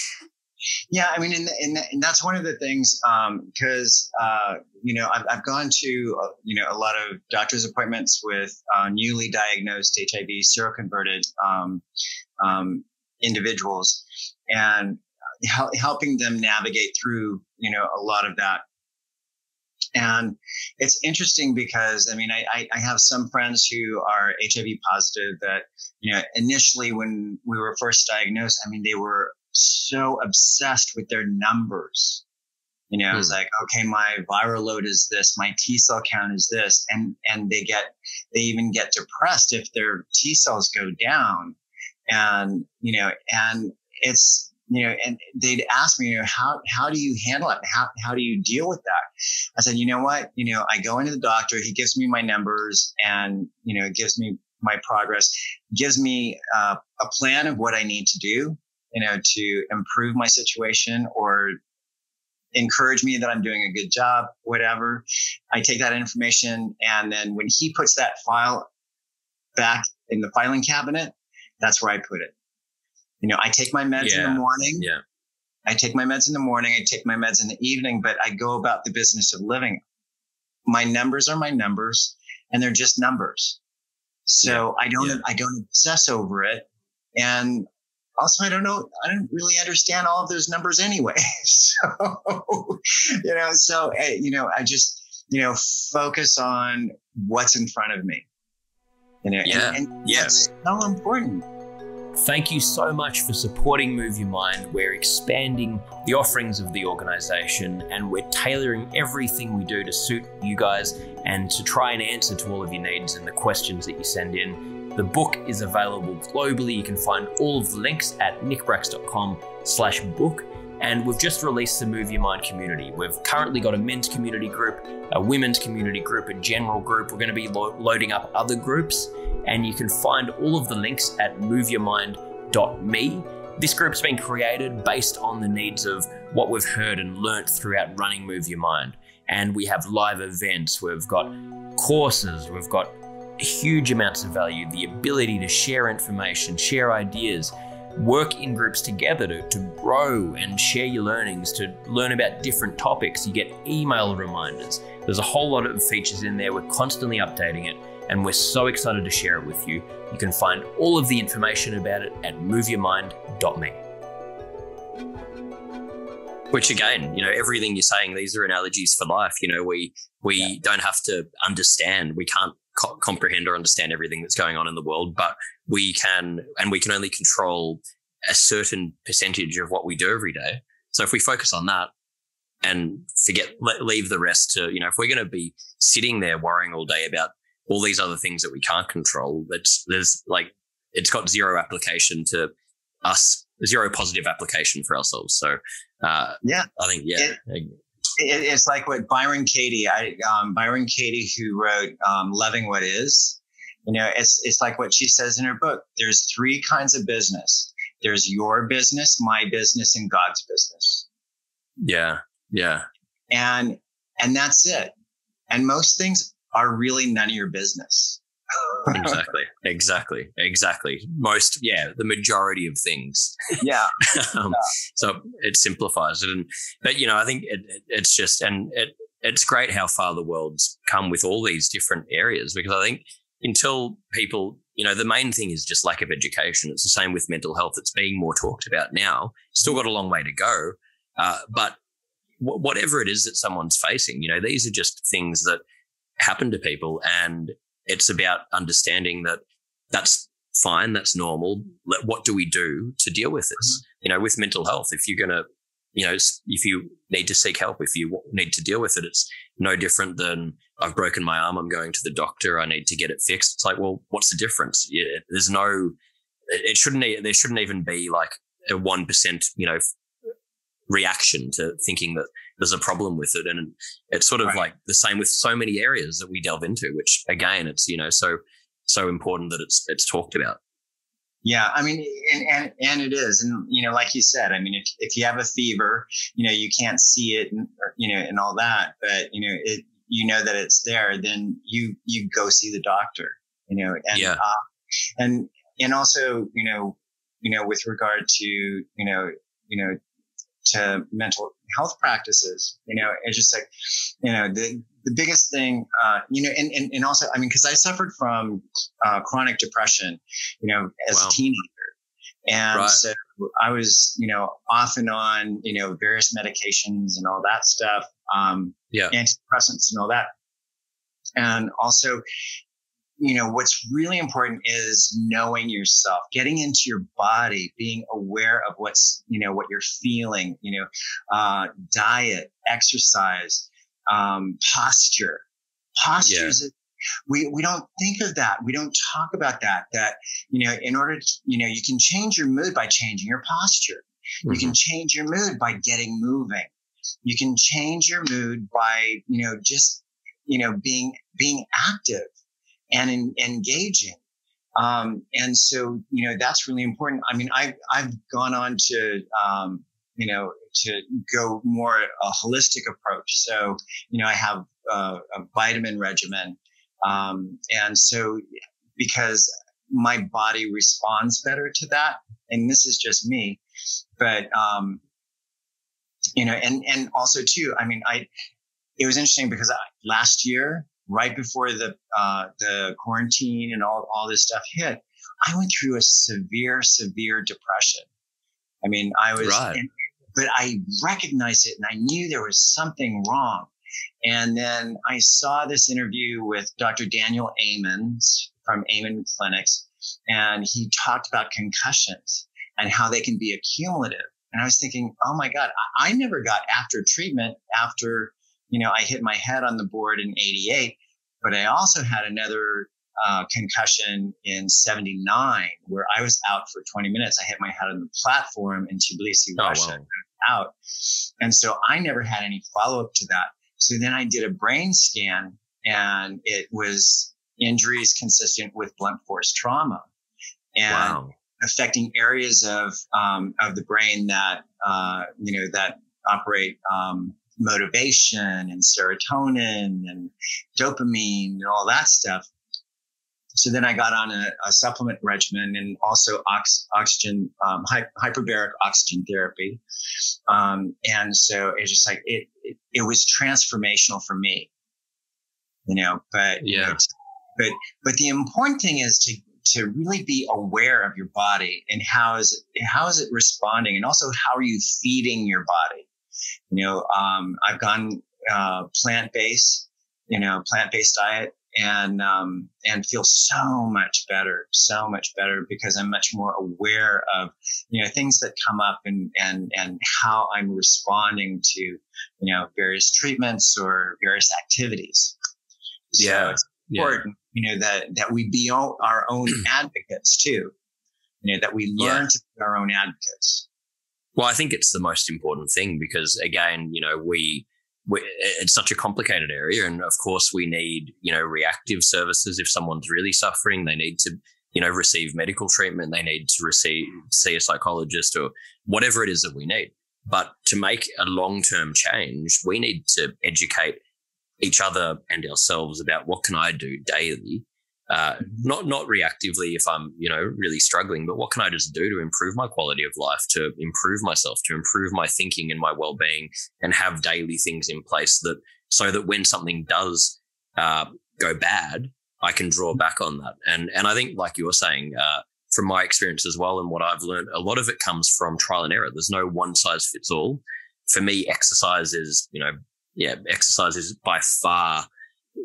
Yeah, I mean, and, and, and that's one of the things because um, uh, you know I've, I've gone to uh, you know a lot of doctor's appointments with uh, newly diagnosed HIV seroconverted um, um, individuals, and hel- helping them navigate through you know a lot of that. And it's interesting because I mean I, I have some friends who are HIV positive that you know initially when we were first diagnosed I mean they were so obsessed with their numbers. You know, mm. it's like, okay, my viral load is this, my T cell count is this, and and they get they even get depressed if their T cells go down, and you know, and it's you know, and they'd ask me, you know, how how do you handle it? How how do you deal with that? I said, you know what, you know, I go into the doctor, he gives me my numbers, and you know, it gives me my progress, gives me uh, a plan of what I need to do, you know, to improve my situation or encourage me that I'm doing a good job, whatever. I take that information and then when he puts that file back in the filing cabinet, that's where I put it. You know, I take my meds yeah. in the morning. Yeah. I take my meds in the morning. I take my meds in the evening, but I go about the business of living. My numbers are my numbers and they're just numbers. So yeah. I don't, yeah. I don't obsess over it. And also, I don't know, I don't really understand all of those numbers anyway. so, you know, so, eh, you know, I just, you know, focus on what's in front of me. You know, yeah. and, and yes. so important. Thank you so much for supporting Move Your Mind. We're expanding the offerings of the organization and we're tailoring everything we do to suit you guys and to try and answer to all of your needs and the questions that you send in. The book is available globally. You can find all of the links at nickbracks.com slash book. And we've just released the Move Your Mind community. We've currently got a men's community group, a women's community group, a general group. We're going to be lo- loading up other groups. And you can find all of the links at moveyourmind.me. This group's been created based on the needs of what we've heard and learnt throughout running Move Your Mind. And we have live events, we've got courses, we've got huge amounts of value the ability to share information, share ideas, work in groups together to, to grow and share your learnings, to learn about different topics. You get email reminders. There's a whole lot of features in there. We're constantly updating it, and we're so excited to share it with you. You can find all of the information about it at moveyourmind.me. Which again, you know, everything you're saying, these are analogies for life. You know, we we yeah. don't have to understand. We can't co- comprehend or understand everything that's going on in the world, but we can, and we can only control a certain percentage of what we do every day. So if we focus on that and forget, leave the rest to, you know, if we're going to be sitting there worrying all day about all these other things that we can't control, that's, there's like, it's got zero application to us, zero positive application for ourselves. So, uh, yeah, I think, yeah. It, it, it's like what Byron Katie, I, um, Byron Katie, who wrote um, "Loving What Is." You know, it's it's like what she says in her book. There's three kinds of business. There's your business, my business, and God's business. Yeah, yeah, and and that's it. And most things are really none of your business exactly exactly exactly most yeah the majority of things yeah. um, yeah. so it simplifies it and but you know i think it, it, it's just and it it's great how far the world's come with all these different areas because i think until people you know the main thing is just lack of education it's the same with mental health it's being more talked about now still got a long way to go uh, but wh- whatever it is that someone's facing, you know, these are just things that happen to people. And it's about understanding that that's fine, that's normal. What do we do to deal with this? Mm-hmm. You know, with mental health, if you're going to, you know, if you need to seek help, if you need to deal with it, it's no different than I've broken my arm, I'm going to the doctor, I need to get it fixed. It's like, well, what's the difference? Yeah, there's no, it shouldn't, there shouldn't even be like a 1%, you know, reaction to thinking that there's a problem with it. And it's sort of right. like the same with so many areas that we delve into, which again, it's, you know, so, so important that it's, it's talked about. Yeah, I mean, and, and and it is, and you know, like you said, I mean, if if you have a fever, you know, you can't see it, and you know, and all that, but you know, it you know that it's there, then you you go see the doctor, you know, and yeah. uh, and and also, you know, you know, with regard to you know, you know, to mental health practices. You know, it's just like, you know, the, the biggest thing, uh, you know, and, and, and also, I mean, cause I suffered from uh, chronic depression, you know, as wow. a teenager. And right. so I was, you know, off and on, you know, various medications and all that stuff, um, yeah. antidepressants and all that. And also, you know, what's really important is knowing yourself, getting into your body, being aware of what's, you know, what you're feeling, you know, uh, diet, exercise, um, posture. Posture yeah. we, we don't think of that. We don't talk about that, that, you know, in order to, you know, you can change your mood by changing your posture. Mm-hmm. You can mm-hmm. change your mood by getting moving. You can change your mood by, you know, just, you know, being, being active and in, engaging. Um, and so, you know, that's really important. I mean, I, I've gone on to, um, you know, to go more a holistic approach. So, you know, I have a vitamin regimen. Um, and so because my body responds better to that, and this is just me, but, um, you know, and, and also too, I mean, I, it was interesting because I, last year right before the uh, the quarantine and all all this stuff hit, I went through a severe, severe depression. I mean, I was, right. in, but I recognized it and I knew there was something wrong. And then I saw this interview with Dr. Daniel Amens from Amen Clinics, and he talked about concussions and how they can be accumulative. And I was thinking, oh my God, I, I never got after treatment after you know, I hit my head on the board in 88, but I also had another uh, concussion in 79 where I was out for 20 minutes. I hit my head on the platform in Tbilisi, oh, Russia, wow. out. And so I never had any follow up to that. So then I did a brain scan and it was injuries consistent with blunt force trauma and wow. affecting areas of, um, of the brain that, uh, you know, that operate, um, motivation and serotonin and dopamine and all that stuff. So then I got on a, a supplement regimen and also ox, oxygen, um, hy- hyperbaric oxygen therapy. Um, and so it's just like, it, it, it, was transformational for me, you know, but, yeah, you know, but, but the important thing is to, to really be aware of your body and how is it, how is it responding? And also how are you feeding your body? You know, um, I've gone uh, plant based, you know, plant based diet, and um, and feel so much better, so much better because I'm much more aware of you know things that come up and and and how I'm responding to you know various treatments or various activities. So yeah, it's important, yeah. you know, that that we be our own advocates too. You know, that we learn yeah. to be our own advocates. Well, I think it's the most important thing because again, you know, we, we, it's such a complicated area, and of course, we need you know reactive services. If someone's really suffering, they need to you know receive medical treatment. They need to receive see a psychologist or whatever it is that we need. But to make a long term change, we need to educate each other and ourselves about what can I do daily uh, not not reactively if I'm you know really struggling, but what can I just do to improve my quality of life, to improve myself, to improve my thinking and my well being, and have daily things in place that so that when something does uh, go bad, I can draw back on that. And and I think like you were saying. Uh, from my experience as well, and what I've learned, a lot of it comes from trial and error. There's no one size fits all. for me, exercise is, you know, yeah, exercise is by far,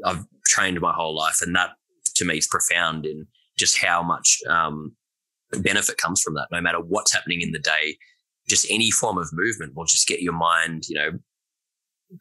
I've trained my whole life. And that to me is profound in just how much um, benefit comes from that. No matter what's happening in the day, just any form of movement will just get your mind, you know,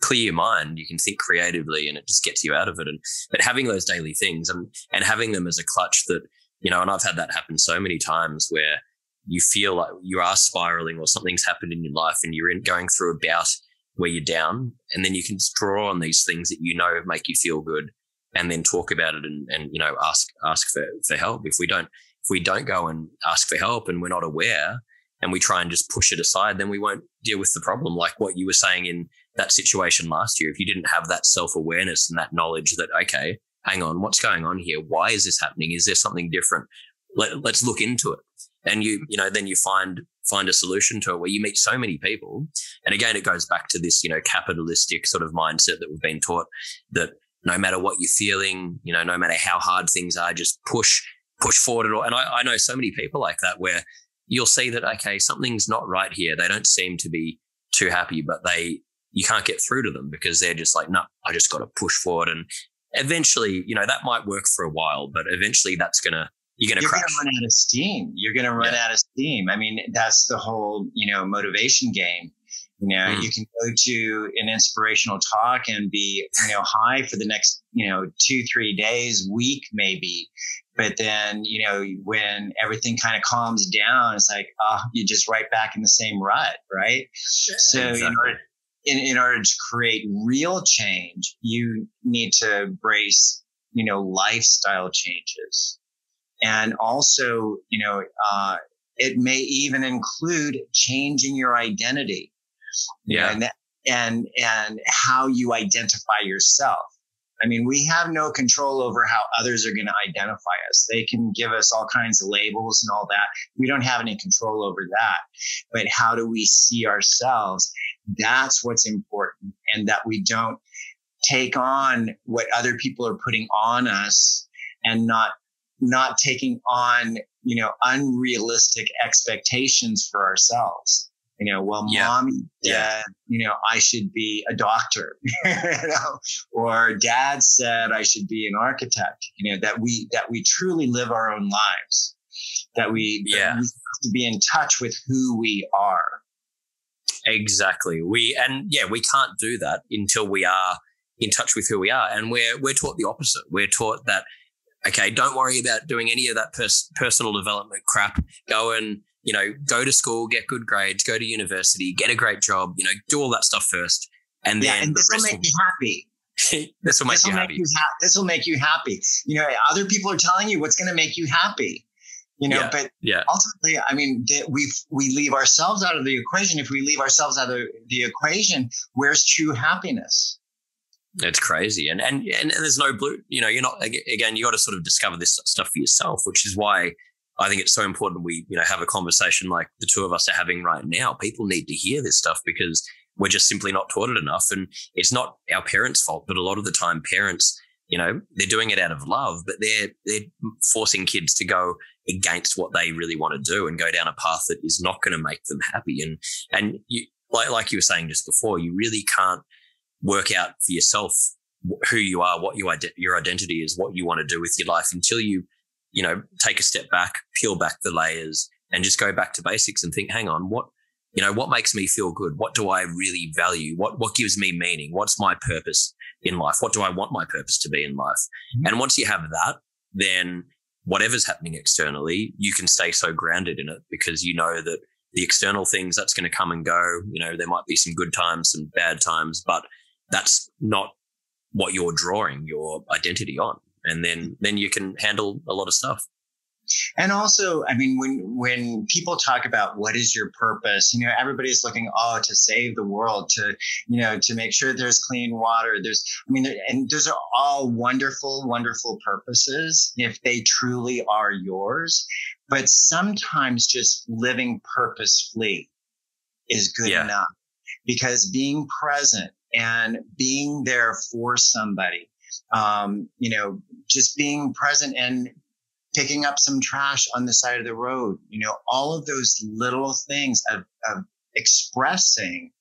clear your mind. You can think creatively and it just gets you out of it. And, but having those daily things and, and having them as a clutch that, you know, and I've had that happen so many times where you feel like you are spiraling or something's happened in your life and you're in, going through a bout where you're down. And then you can just draw on these things that you know make you feel good and then talk about it and, and you know, ask, ask for, for help. If we don't, if we don't go and ask for help and we're not aware and we try and just push it aside, then we won't deal with the problem. Like what you were saying in that situation last year, if you didn't have that self awareness and that knowledge that, okay, hang on, what's going on here? Why is this happening? Is there something different? Let, let's look into it and you you know then you find find a solution to it where you meet so many people and again it goes back to this you know capitalistic sort of mindset that we've been taught that no matter what you're feeling you know no matter how hard things are just push push forward at all and I, I know so many people like that where you'll see that okay something's not right here they don't seem to be too happy but they you can't get through to them because they're just like no i just got to push forward and eventually you know that might work for a while but eventually that's going to you're going to run out of steam. You're going to run yeah. out of steam. I mean, that's the whole, you know, motivation game. You know, mm. you can go to an inspirational talk and be, you know, high for the next, you know, two, three days, week maybe. But then, you know, when everything kind of calms down, it's like, oh, you're just right back in the same rut, right? Yeah, so, exactly. in, order, in, in order to create real change, you need to embrace, you know, lifestyle changes and also, you know, uh, it may even include changing your identity. Yeah. And, and, and how you identify yourself. I mean, we have no control over how others are going to identify us. They can give us all kinds of labels and all that. We don't have any control over that. But how do we see ourselves? That's what's important. And that we don't take on what other people are putting on us and not not taking on, you know, unrealistic expectations for ourselves. You know, well, yeah. mom, dad, yeah. you know, I should be a doctor, you know, or dad said I should be an architect, you know, that we, that we truly live our own lives, that we, yeah. That we have to be in touch with who we are. Exactly. We, and yeah, we can't do that until we are in touch with who we are. And we're, we're taught the opposite. We're taught that okay, don't worry about doing any of that pers- personal development crap. Go and, you know, go to school, get good grades, go to university, get a great job, you know, do all that stuff first. And yeah, then and this will make you happy. this will make this you happy. you ha- this will make you happy. You know, other people are telling you what's going to make you happy. You know, yeah, but yeah. ultimately, I mean, we we leave ourselves out of the equation. If we leave ourselves out of the equation, where's true happiness? It's crazy, and, and and there's no blue. You know, you're not again. You got to sort of discover this stuff for yourself, which is why I think it's so important we you know have a conversation like the two of us are having right now. People need to hear this stuff because we're just simply not taught it enough, and it's not our parents' fault. But a lot of the time, parents, you know, they're doing it out of love, but they're they're forcing kids to go against what they really want to do and go down a path that is not going to make them happy. And and you like like you were saying just before, you really can't work out for yourself who you are, what you your identity is, what you want to do with your life until you, you know, take a step back, peel back the layers and just go back to basics and think, hang on, what, you know, what makes me feel good? What do I really value? What, what gives me meaning? What's my purpose in life? What do I want my purpose to be in life? Mm-hmm. And once you have that, then whatever's happening externally, you can stay so grounded in it because you know that the external things that's going to come and go. You know, there might be some good times, some bad times, but that's not what you're drawing your identity on. And then, then you can handle a lot of stuff. And also, I mean, when when people talk about what is your purpose, you know, everybody's looking, oh, to save the world, to you know, to make sure there's clean water. There's, I mean, and those are all wonderful, wonderful purposes if they truly are yours. But sometimes just living purposefully is good yeah. enough because being present and being there for somebody. Um, you know, just being present and picking up some trash on the side of the road. You know, all of those little things of, of expressing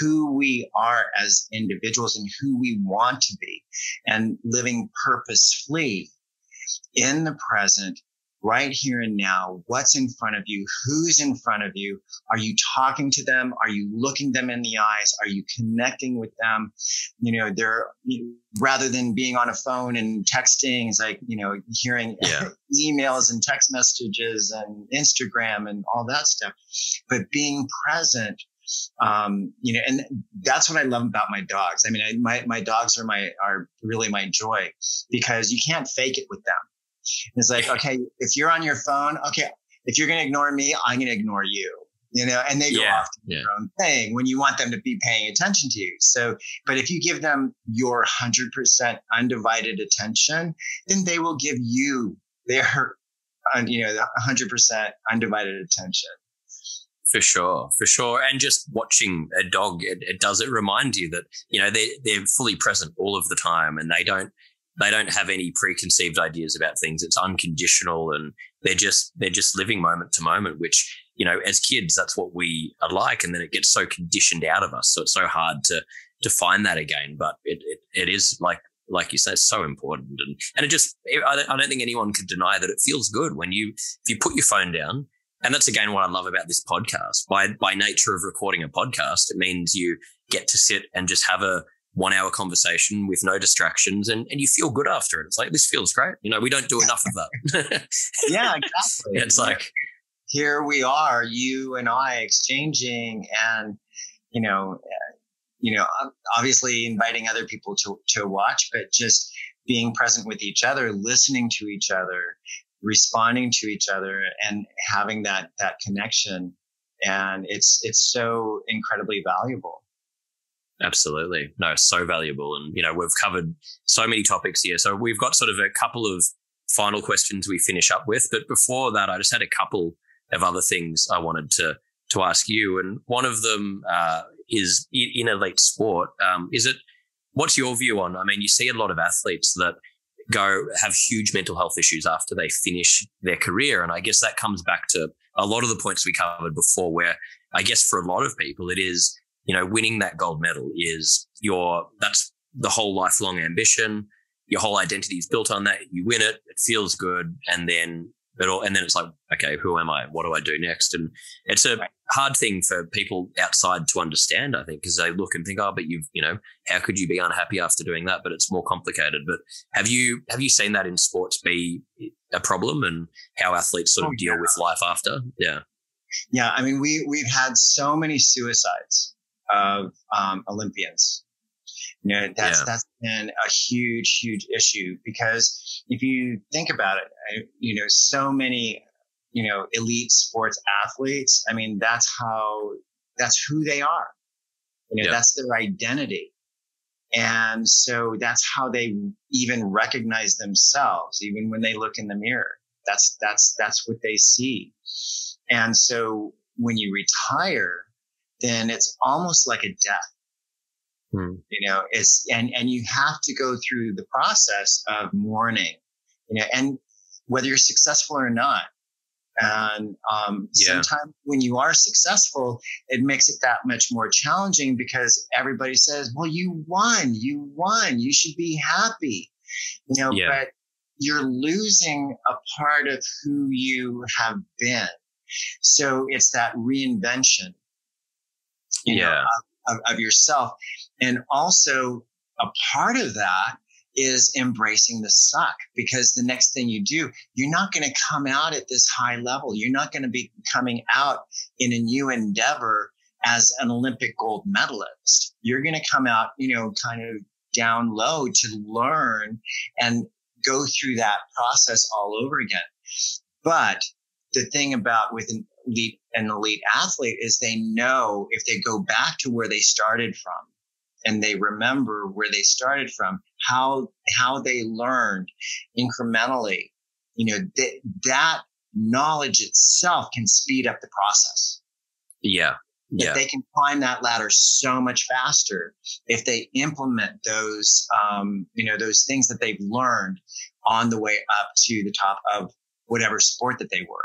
who we are as individuals and who we want to be and living purposefully in the present right here and now what's in front of you who's in front of you are you talking to them are you looking them in the eyes are you connecting with them you know they're rather than being on a phone and texting it's like you know hearing yeah. emails and text messages and instagram and all that stuff but being present um, you know, and that's what I love about my dogs. I mean, I, my, my dogs are my, are really my joy because you can't fake it with them. It's like, okay, if you're on your phone, okay, if you're going to ignore me, I'm going to ignore you. You know, and they go yeah, off to yeah. their own thing when you want them to be paying attention to you. So, but if you give them your 100% undivided attention, then they will give you their, you know, 100% undivided attention. For sure, for sure. And just watching a dog, it, it does it remind you that, you know, they, they're fully present all of the time and they don't they don't have any preconceived ideas about things. It's unconditional and they're just they're just living moment to moment, which, you know, as kids, that's what we are like. And then it gets so conditioned out of us. So it's so hard to to find that again. But it it, it is like like you say, it's so important. And and it just I don't think anyone can deny that it feels good when you if you put your phone down. And that's again what I love about this podcast. By by nature of recording a podcast, it means you get to sit and just have a one hour conversation with no distractions and, and you feel good after it. It's like, this feels great. You know, we don't do enough of that. yeah, exactly. it's like, here we are, you and I exchanging and, you know, you know, obviously inviting other people to, to watch, but just being present with each other, listening to each other, responding to each other and having that, that connection. And it's, it's so incredibly valuable. Absolutely. No, so valuable. And, you know, we've covered so many topics here. So we've got sort of a couple of final questions we finish up with. But before that, I just had a couple of other things I wanted to to ask you. And one of them uh, is in elite sport. Um, is it, what's your view on? I mean, you see a lot of athletes that go have huge mental health issues after they finish their career. And I guess that comes back to a lot of the points we covered before, where I guess for a lot of people, it is you know, winning that gold medal is your, that's the whole lifelong ambition. Your whole identity is built on that. You win it. It feels good. And then it all, and then it's like, okay, who am I? What do I do next? And it's a hard thing for people outside to understand, I think, because they look and think, oh, but you've, you know, how could you be unhappy after doing that? But it's more complicated. But have you, have you seen that in sports be a problem and how athletes sort of oh, deal with life after? Yeah. Yeah. I mean, we, we've had so many suicides of um, Olympians. You know, that's yeah. that's been a huge, huge issue because if you think about it, you know, so many, you know, elite sports athletes. I mean, that's how that's who they are. You know, yeah. that's their identity. And so that's how they even recognize themselves, even when they look in the mirror. That's that's that's what they see. And so when you retire, then it's almost like a death. Hmm. You know, it's and and you have to go through the process of mourning. You know, and whether you're successful or not. And um, yeah. sometimes when you are successful, it makes it that much more challenging because everybody says, "Well, you won, you won, you should be happy." You know, yeah. but you're losing a part of who you have been. So it's that reinvention you yeah. know, of, of yourself. And also a part of that is embracing the suck because the next thing you do, you're not going to come out at this high level. You're not going to be coming out in a new endeavor as an Olympic gold medalist. You're going to come out, you know, kind of down low to learn and go through that process all over again. But the thing about with an elite, an elite athlete is they know if they go back to where they started from and they remember where they started from, how, how they learned incrementally, you know, that, that knowledge itself can speed up the process. Yeah. Yeah. They can climb that ladder so much faster if they implement those, um, you know, those things that they've learned on the way up to the top of whatever sport that they were.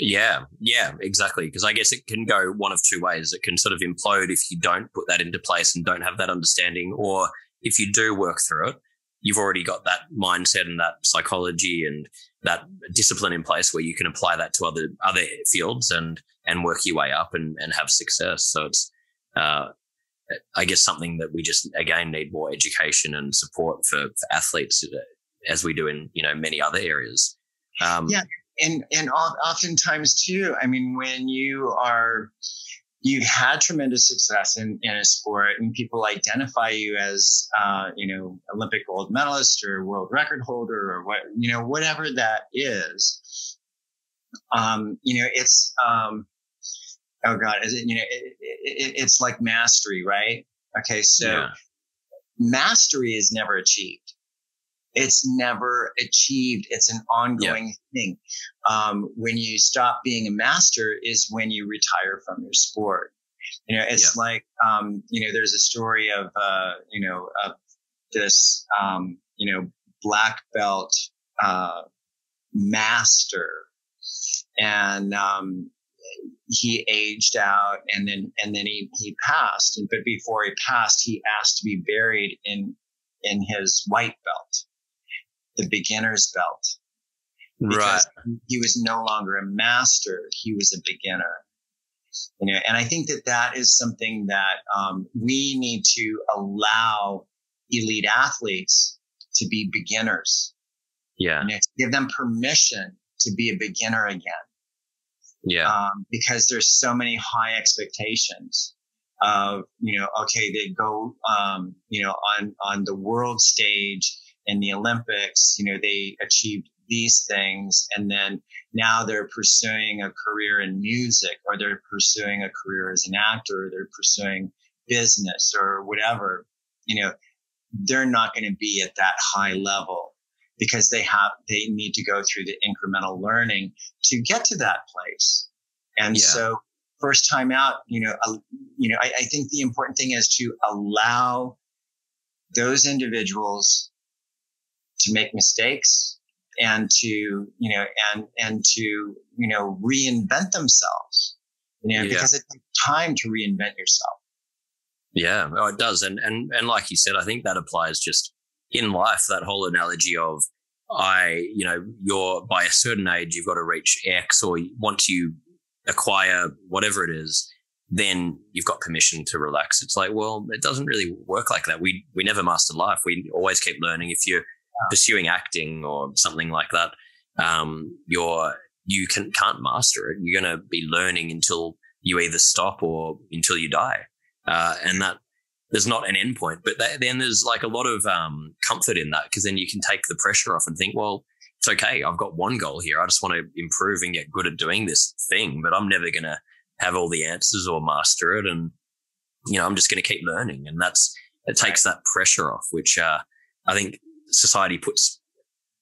Yeah, yeah, exactly. Because I guess it can go one of two ways. It can sort of implode if you don't put that into place and don't have that understanding, or if you do work through it, you've already got that mindset and that psychology and that discipline in place where you can apply that to other other fields and and work your way up and and have success. So it's uh, I guess something that we just again need more education and support for, for athletes uh, as we do in you know many other areas. Um, yeah, and and oftentimes too. I mean, when you are you've had tremendous success in, in a sport and people identify you as uh, you know olympic gold medalist or world record holder or what you know whatever that is um, you know it's um, oh god is it you know it, it, it's like mastery right okay so yeah. mastery is never achieved it's never achieved. It's an ongoing yeah. thing. Um, when you stop being a master is when you retire from your sport. You know it's yeah. like um, you know there's a story of uh, you know of this um, you know black belt uh, master. And um, he aged out and then and then he he passed. But before he passed he asked to be buried in in his white belt the beginner's belt. Because right. he was no longer a master he was a beginner. You know and i think that that is something that um, we need to allow elite athletes to be beginners. Yeah. You know, give them permission to be a beginner again. Yeah. Um, because there's so many high expectations of, you know, okay, they go, um, you know, on, on the world stage in the Olympics, you know, they achieved these things. And then now they're pursuing a career in music or they're pursuing a career as an actor or they're pursuing business or whatever, you know, they're not going to be at that high level because they have they need to go through the incremental learning to get to that place and yeah. so first time out you know uh, you know I, I think the important thing is to allow those individuals to make mistakes and to you know and and to you know reinvent themselves you know yeah. because it takes time to reinvent yourself yeah oh, it does and and and like you said i think that applies just in life, that whole analogy of I, you know, you're by a certain age, you've got to reach X, or once you acquire whatever it is, then you've got permission to relax. It's like, well, it doesn't really work like that. We we never master life. We always keep learning. If you're pursuing acting or something like that, um, you're you can can't master it. You're going to be learning until you either stop or until you die. Uh, and that there's not an endpoint, but that, then there's like a lot of um, comfort in that because then you can take the pressure off and think, well, it's okay. I've got one goal here. I just want to improve and get good at doing this thing, but I'm never going to have all the answers or master it. And, you know, I'm just going to keep learning. And that's, it takes that pressure off, which uh, I think society puts,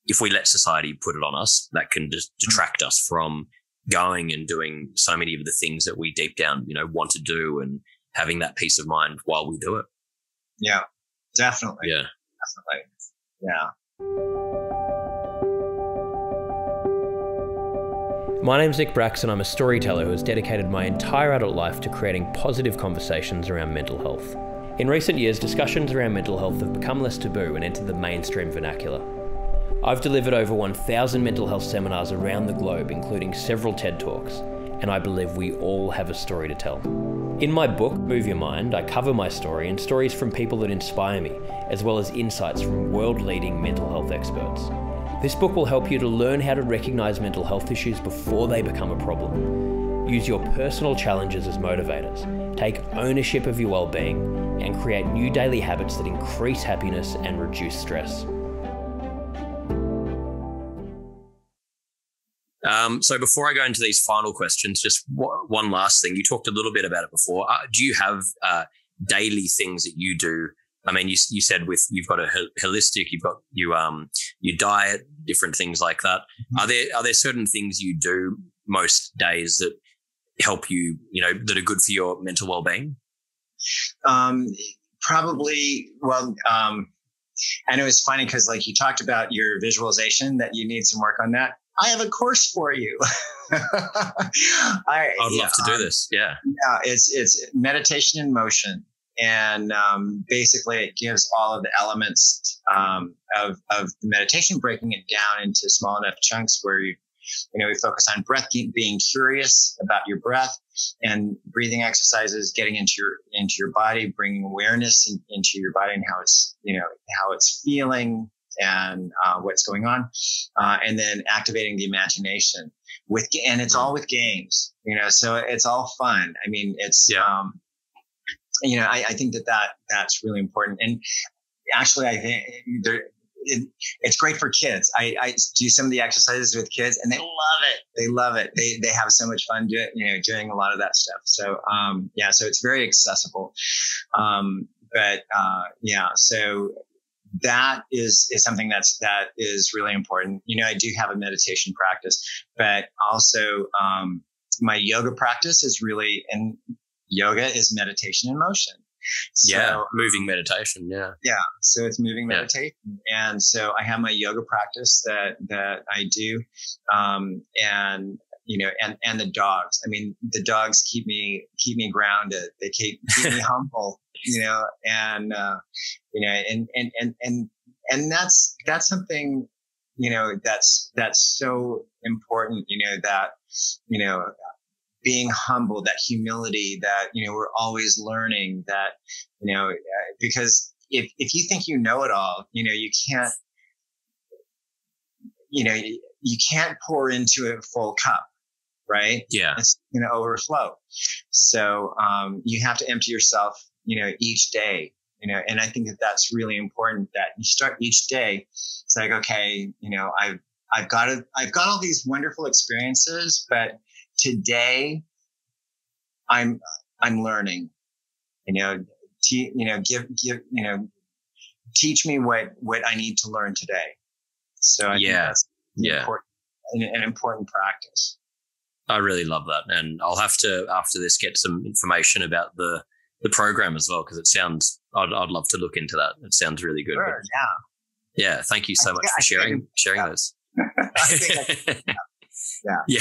if we let society put it on us, that can just detract us from going and doing so many of the things that we deep down, you know, want to do and having that peace of mind while we do it. Yeah, definitely. Yeah. Definitely. Yeah. My name's Nick Braxton. I'm a storyteller who has dedicated my entire adult life to creating positive conversations around mental health. In recent years, discussions around mental health have become less taboo and entered the mainstream vernacular. I've delivered over 1,000 mental health seminars around the globe, including several TED Talks, and I believe we all have a story to tell. In my book, Move Your Mind, I cover my story and stories from people that inspire me, as well as insights from world leading mental health experts. This book will help you to learn how to recognize mental health issues before they become a problem. Use your personal challenges as motivators, take ownership of your well being, and create new daily habits that increase happiness and reduce stress. Um, so before I go into these final questions, just w- one last thing. You talked a little bit about it before. Uh, do you have uh, daily things that you do? I mean, you, you said with you've got a holistic, you've got you um your diet, different things like that. Mm-hmm. Are there are there certain things you do most days that help you, you know, that are good for your mental well being? Um, probably. Well, um, and it was funny because like you talked about your visualization that you need some work on that I have a course for you. I, would yeah, love to do um, this. Yeah. Yeah. It's, it's meditation in motion. And um, basically, it gives all of the elements um, of, of the meditation, breaking it down into small enough chunks where you, you know, we focus on breath, being curious about your breath and breathing exercises, getting into your, into your body, bringing awareness in, into your body and how it's, you know, how it's feeling, and uh, what's going on, uh, and then activating the imagination with and it's all with games, you know. So it's all fun. I mean, it's yeah. um, you know, I, I think that that that's really important. And actually, I think there, it, it's great for kids. I, I, do some of the exercises with kids, and they love it. They love it. They they have so much fun doing you know doing a lot of that stuff. So um, yeah, so it's very accessible. Um, but uh, yeah, so that is is something that's that is really important. You know, I do have a meditation practice, but also um, my yoga practice is really and yoga is meditation in motion. So, yeah, moving meditation. Yeah, yeah. So it's moving meditation, yeah. and so I have my yoga practice that that I do, um, and you know, and and the dogs. I mean, the dogs keep me keep me grounded. They keep keep me humble, you know, and uh, you know, and and and and and that's that's something you know that's that's so important. You know that you know being humble, that humility, that you know we're always learning. That you know because if if you think you know it all, you know you can't. You know, you can't pour into a full cup right? Yeah. It's going to overflow. So um, you have to empty yourself, you know, each day, you know, and I think that that's really important that you start each day. It's like, okay, you know, I've, I've got it. I've got all these wonderful experiences, but today I'm, I'm learning, you know, te- you know, give, give, you know, teach me what, what I need to learn today. So I yeah, yeah. Important, an, an important practice. I really love that, and I'll have to after this get some information about the the program as well because it sounds. I'd, I'd love to look into that. It sounds really good. Sure, yeah. Yeah. Thank you so much for sharing sharing yeah. those. yeah. Yeah.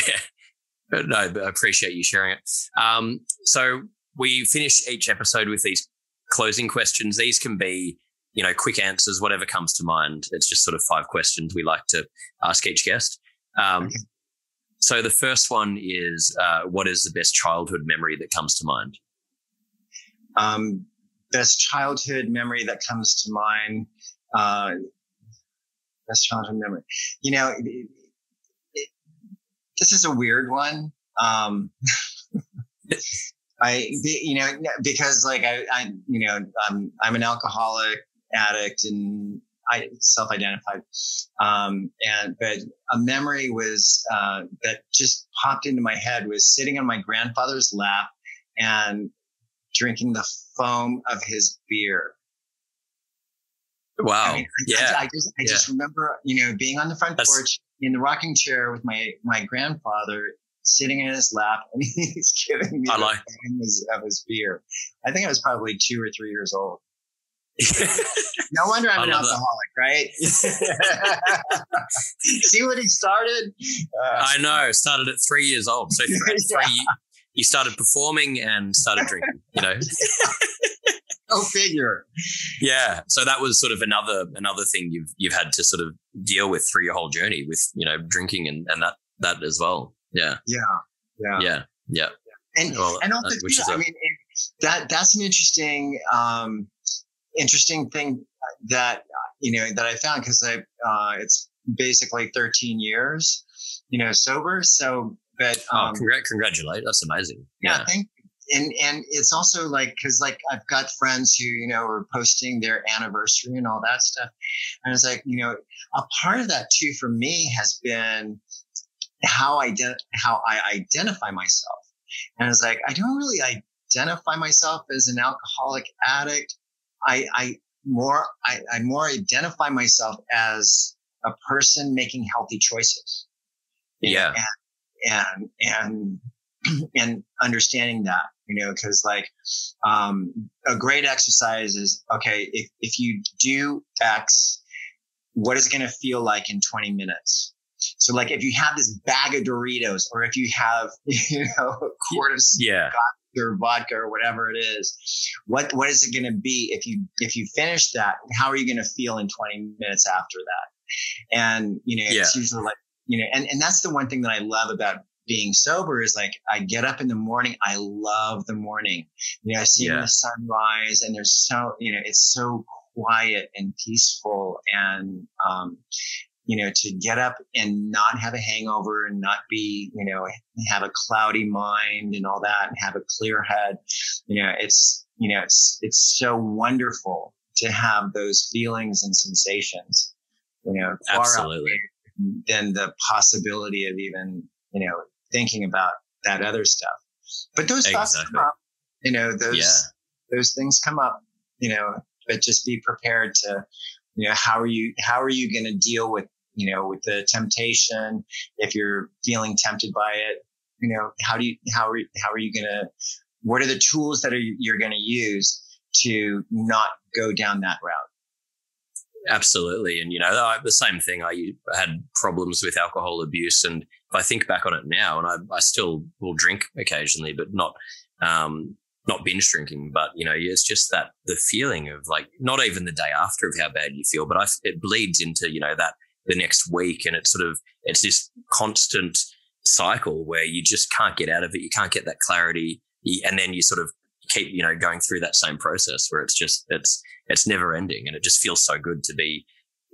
No, I appreciate you sharing it. Um, so we finish each episode with these closing questions. These can be, you know, quick answers, whatever comes to mind. It's just sort of five questions we like to ask each guest. Um, okay. So the first one is uh, what is the best childhood memory that comes to mind? Um, best childhood memory that comes to mind. Uh, best childhood memory. You know, this is a weird one. Um, I, you know, because like I, I, you know, I'm, I'm an alcoholic addict and I self-identified. Um, and but a memory was uh, that just popped into my head was sitting on my grandfather's lap and drinking the foam of his beer. Wow! I mean, yeah, I, I just I yeah. just remember you know being on the front That's... porch in the rocking chair with my my grandfather sitting in his lap and he's giving me I like. the of his beer. I think I was probably two or three years old. no wonder I'm an alcoholic, that. right? See what he started? Uh, I know. Started at three years old. So three, yeah. three, you started performing and started drinking. You know. Go figure. Yeah. So that was sort of another another thing you've you've had to sort of deal with through your whole journey with you know drinking and and that that as well. Yeah. Yeah. Yeah. Yeah. Yeah. And well, and also, too, I mean, that that's an interesting. um interesting thing that you know that I found because I uh, it's basically 13 years, you know, sober. So, but oh, um, oh, congr- congratulate! That's amazing. Yeah, yeah. thank. And and it's also like because like I've got friends who you know are posting their anniversary and all that stuff, and it's like you know a part of that too for me has been how I how I identify myself, and it's like I don't really identify myself as an alcoholic addict I, I more, I, I more identify myself as a person making healthy choices. Yeah. And, and, and, and understanding that, you know, cause like, um, a great exercise is, okay, if, if you do X, what is it going to feel like in 20 minutes? So like if you have this bag of Doritos or if you have, you know, a quart of yeah. or vodka or whatever it is, what what is it going to be if you if you finish that? How are you going to feel in 20 minutes after that? And you know, Yeah. it's usually like you know, and and that's the one thing that I love about being sober is like I get up in the morning. I love the morning. You know, seeing Yeah. the sunrise, and there's so you know, it's so quiet and peaceful, and um, you know, to get up and not have a hangover and not be, you know, have a cloudy mind and all that, and have a clear head. You know, it's you know, it's it's so wonderful to have those feelings and sensations. You know, Absolutely. Than the possibility of even, you know, thinking about that other stuff. But those thoughts come up, you know, those, Yeah. those things come up, you know, but just be prepared to, you know, how are you, how are you going to deal with, you know, with the temptation? If you're feeling tempted by it, you know, how do you, how are, you- how are you going to, what are the tools that are, you're going to use to not go down that route? Absolutely. And, you know, I, the same thing. I had problems with alcohol abuse. And if I think back on it now, and I, I still will drink occasionally, but not, um, not binge drinking, but you know, it's just that the feeling of like not even the day after of how bad you feel, but I, it bleeds into you know that the next week, and it's sort of it's this constant cycle where you just can't get out of it. You can't get that clarity, and then you sort of keep you know going through that same process where it's just it's it's never ending, and it just feels so good to be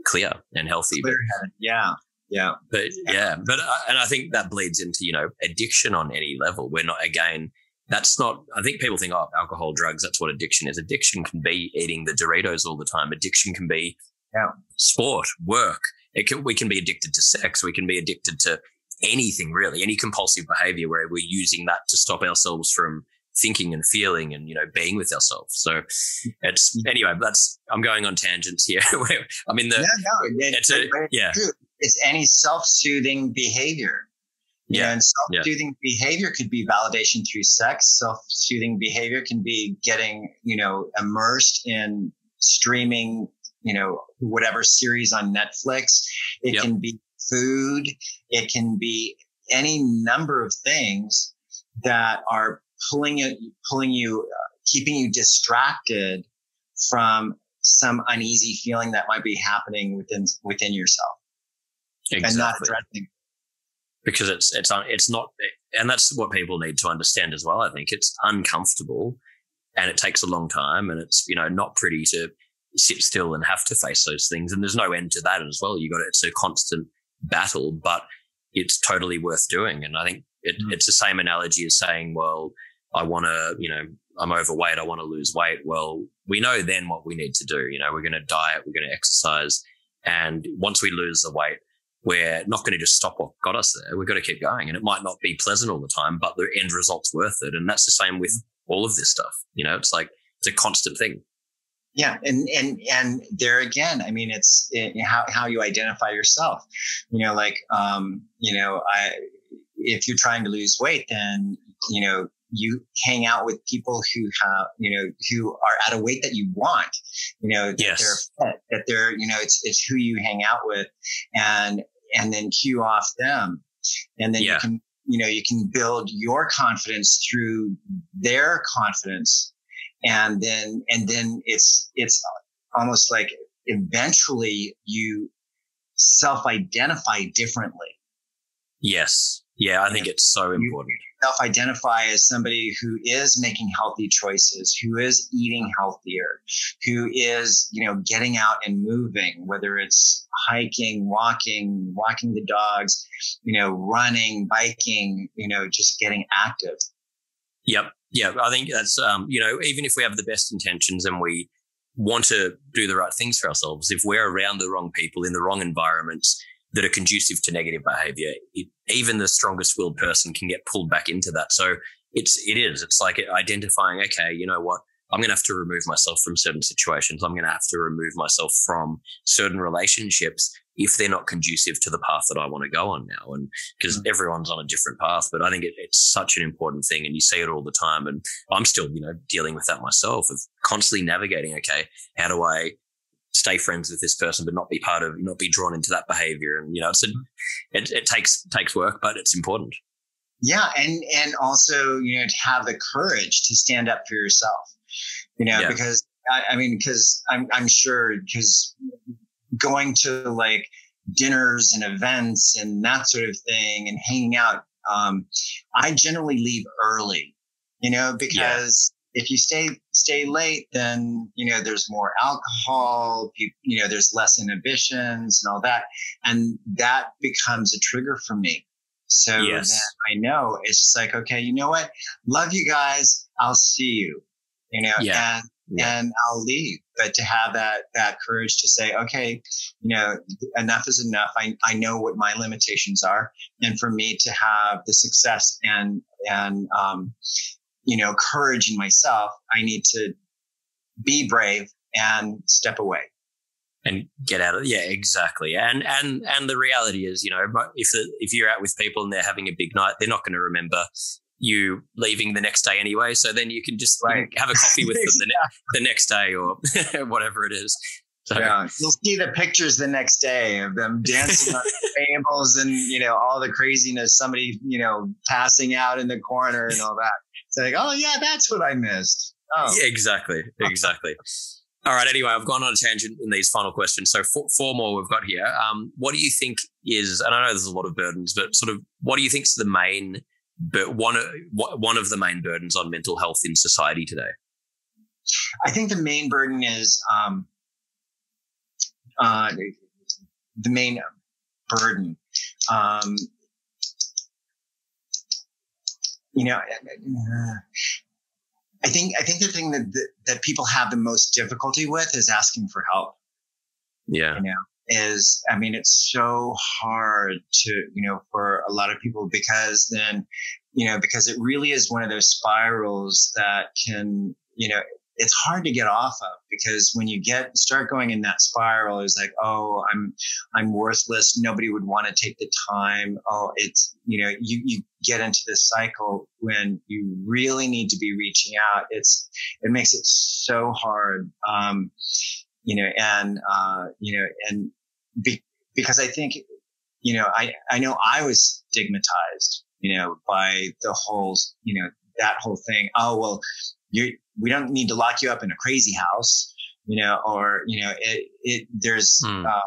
clear and healthy. Clear-headed. Yeah. Yeah. but yeah, but I, and I think that bleeds into you know addiction on any level. We're not again. That's not. I think people think, oh, alcohol, drugs. That's what addiction is. Addiction can be eating the Doritos all the time. Addiction can be Yeah. sport, work. It can, we can be addicted to sex. We can be addicted to anything really, any compulsive behavior where we're using that to stop ourselves from thinking and feeling and you know being with ourselves. So it's anyway. That's I'm going on tangents here. I mean, the. no, no, it- It's a it's yeah. true. It's any self-soothing behavior. You know, Yeah. and self-soothing behavior could be validation through sex. Self-soothing behavior can be getting, you know, immersed in streaming, you know, whatever series on Netflix. It Yep. can be food. It can be any number of things that are pulling it, pulling you, uh, keeping you distracted from some uneasy feeling that might be happening within within yourself and not Exactly. addressing. because it's it's it's not and that's what people need to understand as well i think it's uncomfortable and it takes a long time and it's you know not pretty to sit still and have to face those things and there's no end to that as well you got it's a constant battle but it's totally worth doing and i think it, Mm. it's the same analogy as saying well i want to you know i'm overweight i want to lose weight well we know then what we need to do you know we're going to diet we're going to exercise and once we lose the weight we're not going to just stop what got us there. We've got to keep going. And it might not be pleasant all the time, but the end result's worth it. And that's the same with all of this stuff. You know, it's like, it's a constant thing. Yeah, and and and there again, I mean, it's it, how how you identify yourself. You know, like um, you know, I if you're trying to lose weight, then you know you hang out with people who have you know who are at a weight that you want. You know, that Yes. they're fit, that they're you know it's it's who you hang out with, and and then cue off them, and then Yeah. you can you know you can build your confidence through their confidence and then and then it's it's almost like eventually you self-identify differently Yes. Yeah. I think it's so important. Self-identify as somebody who is making healthy choices who is eating healthier who is you know getting out and moving whether it's hiking walking walking the dogs you know running biking you know just getting active Yep. Yeah. I think that's, um, you know, even if we have the best intentions and we want to do the right things for ourselves, if we're around the wrong people in the wrong environments that are conducive to negative behavior, it, even the strongest willed person can get pulled back into that. So it's, it is, it's like identifying, okay, you know what? I'm going to have to remove myself from certain situations. I'm going to have to remove myself from certain relationships if they're not conducive to the path that I want to go on now. And because mm. everyone's on a different path, but I think it, it's such an important thing, and you see it all the time. And I'm still, you know, dealing with that myself of constantly navigating. Okay, how do I stay friends with this person, but not be part of, not be drawn into that behavior. And you know, it's a, it, it takes takes work, but it's important. Yeah, and and also you know to have the courage to stand up for yourself. You know, yeah. because I, I mean, because I'm I'm sure because going to like dinners and events and that sort of thing and hanging out, um, I generally leave early. You know, because if you stay stay late, then you know there's more alcohol. You, you know, there's less inhibitions and all that, and that becomes a trigger for me. So yes. then I know it's just like, okay, you know what? Love you guys. I'll see you. You know, yeah. and yeah. and I'll leave. But to have that that courage to say, okay, you know, enough is enough. I, I know what my limitations are, and for me to have the success and and um, you know, courage in myself, I need to be brave and step away and get out of yeah exactly and and and the reality is you know if if you're out with people and they're having a big night they're not going to remember you leaving the next day anyway so then you can just right. have a coffee with them the, ne- the next day or whatever it is so, yeah, you'll see the pictures the next day of them dancing on tables and you know all the craziness. Somebody you know passing out in the corner and all that. Like, oh yeah, that's what I missed. Oh, yeah, exactly, exactly. all right. Anyway, I've gone on a tangent in these final questions. So four, four more we've got here. Um, what do you think is? And I know there's a lot of burdens, but sort of what do you think is the main, but one one of the main burdens on mental health in society today? I think the main burden is um, uh, the main burden. Um, you know, I think I think the thing that, that, that people have the most difficulty with is asking for help. Yeah, you know, is I mean, it's so hard to you know for a lot of people because then you know because it really is one of those spirals that can you know it's hard to get off of because when you get start going in that spiral it's like oh i'm i'm worthless. Nobody would want to take the time. Oh it's you know you you get into this cycle when you really need to be reaching out. It's it makes it so hard um you know and uh you know and be, because i think you know i i know i was stigmatized you know by the whole you know that whole thing. Oh well you we don't need to lock you up in a crazy house, you know, or, you know, it, it, there's, hmm. uh,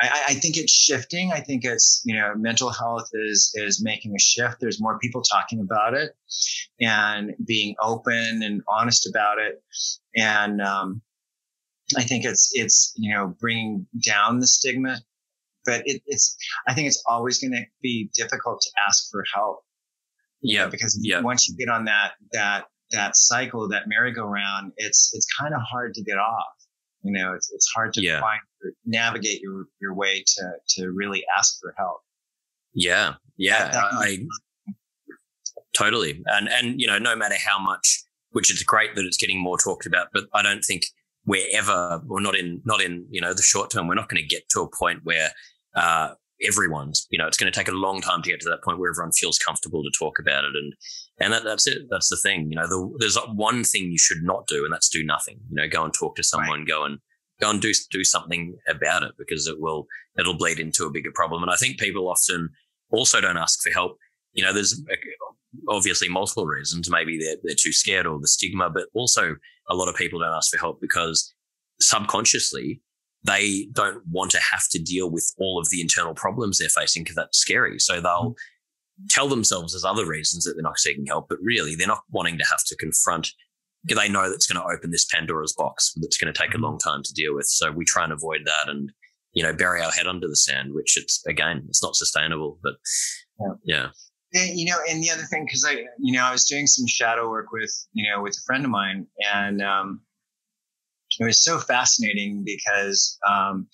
I, I, think it's shifting. I think it's, you know, mental health is, is making a shift. There's more people talking about it and being open and honest about it. And, um, I think it's, it's, you know, bringing down the stigma, but it, it's, I think it's always going to be difficult to ask for help. Yeah. Because yeah. once you get on that, that that cycle, that merry-go-round, it's it's kind of hard to get off. You know, it's it's hard to yeah. find navigate your your way to to really ask for help. Yeah, yeah, that, I, I totally, and and you know, no matter how much, which is great that it's getting more talked about, but I don't think we're ever, or not in not in you know the short term, we're not going to get to a point where uh, everyone's you know it's going to take a long time to get to that point where everyone feels comfortable to talk about it and and that, that's it that's the thing you know the, there's one thing you should not do and that's do nothing you know go and talk to someone right. go and go and do do something about it because it will it'll bleed into a bigger problem and i think people often also don't ask for help you know there's obviously multiple reasons maybe they're, they're too scared or the stigma but also a lot of people don't ask for help because subconsciously they don't want to have to deal with all of the internal problems they're facing because that's scary. So they'll mm-hmm. tell themselves there's other reasons that they're not seeking help, but really they're not wanting to have to confront because they know that's going to open this Pandora's box that's going to take a long time to deal with. So we try and avoid that and, you know, bury our head under the sand, which it's again, it's not sustainable, but yeah. yeah. And, you know, and the other thing, cause I, you know, I was doing some shadow work with, you know, with a friend of mine and, um, it was so fascinating because, um,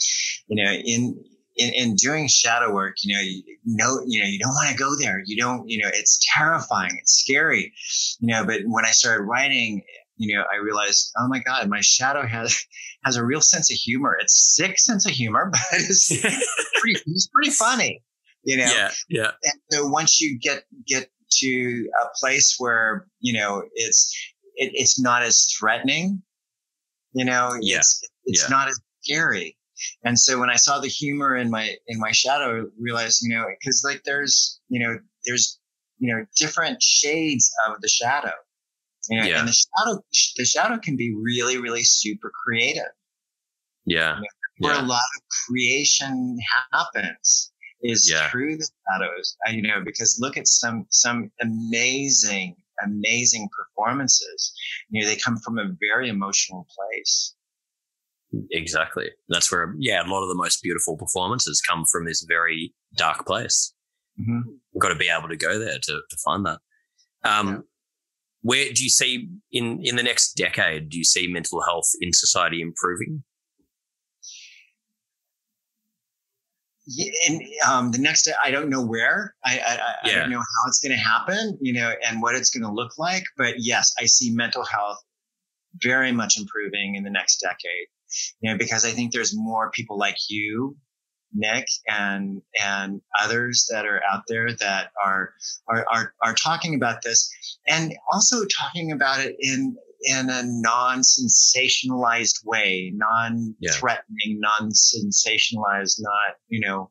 you know, in, in, in, doing shadow work, you know, you know, you know, you don't want to go there. You don't, you know, it's terrifying. It's scary, you know, but when I started writing, you know, I realized, oh my God, my shadow has, has a real sense of humor. It's sick sense of humor, but it's, pretty, it's pretty funny, you know? Yeah. Yeah. And so once you get, get to a place where, you know, it's, it, it's not as threatening, you know, yeah. it's, it's yeah. not as scary. And so when I saw the humor in my in my shadow, I realized, you know, because like there's, you know, there's, you know, different shades of the shadow. You know, Yeah. and the shadow the shadow can be really, really super creative. Yeah. Where Yeah. a lot of creation happens is Yeah. through the shadows. uh, You know, because look at some some amazing, amazing performances. You know, they come from a very emotional place. Exactly. That's where, yeah, a lot of the most beautiful performances come from this very dark place. Mhm. We've got to be able to go there to, to find that. Um, Yeah. Where do you see in, in the next decade, do you see mental health in society improving? And um, the next, I don't know where. I, I, I- I don't know how it's going to happen, you know, and what it's going to look like. But yes, I see mental health very much improving in the next decade. You know, because I think there's more people like you, Nick, and and others that are out there that are are are, are talking about this, and also talking about it in in a non-sensationalized way, non-threatening, non-sensationalized, not you know,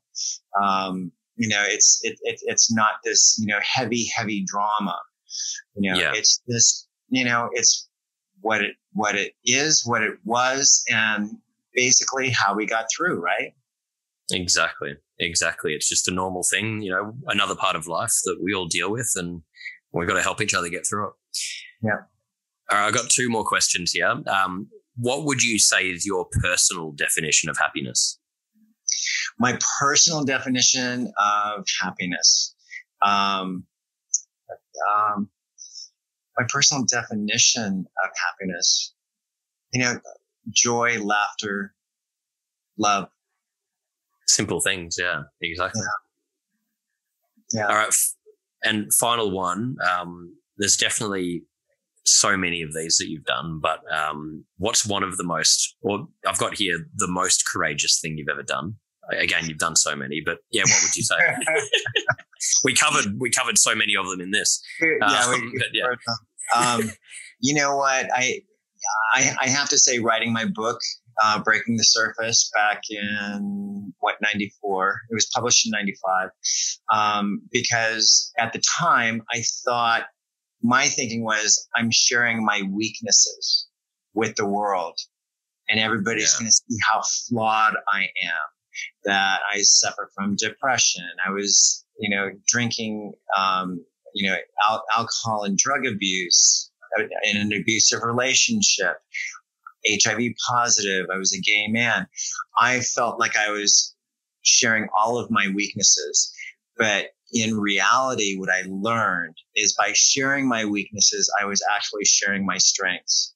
um, you know, it's it, it it's not this you know heavy heavy drama. You know, Yeah. it's this you know it's what it what it is, what it was, and basically how we got through. Right? Exactly. Exactly. It's just a normal thing, you know, another part of life that we all deal with and we've got to help each other get through it. Yeah. All right. I've got two more questions here. Um, what would you say is your personal definition of happiness? my personal definition of happiness. Um, um, my personal definition of happiness, you know, joy, laughter, love. Simple things. Yeah, exactly. Yeah. All right. And final one, um, there's definitely so many of these that you've done, but um, what's one of the most, or I've got here, the most courageous thing you've ever done? Again, you've done so many, but yeah, what would you say? we covered we covered so many of them in this. yeah, Um, we- yeah. um, you know what? I, I, I have to say, writing my book, uh, Breaking the Surface, back in what '94. It was published in '95, um, because at the time I thought my thinking was I'm sharing my weaknesses with the world, and everybody's Yeah. going to see how flawed I am. That I suffer from depression. I was, you know, drinking, um, you know, al- alcohol and drug abuse uh, in an abusive relationship, HIV positive. I was a gay man. I felt like I was sharing all of my weaknesses. But in reality, what I learned is by sharing my weaknesses, I was actually sharing my strengths.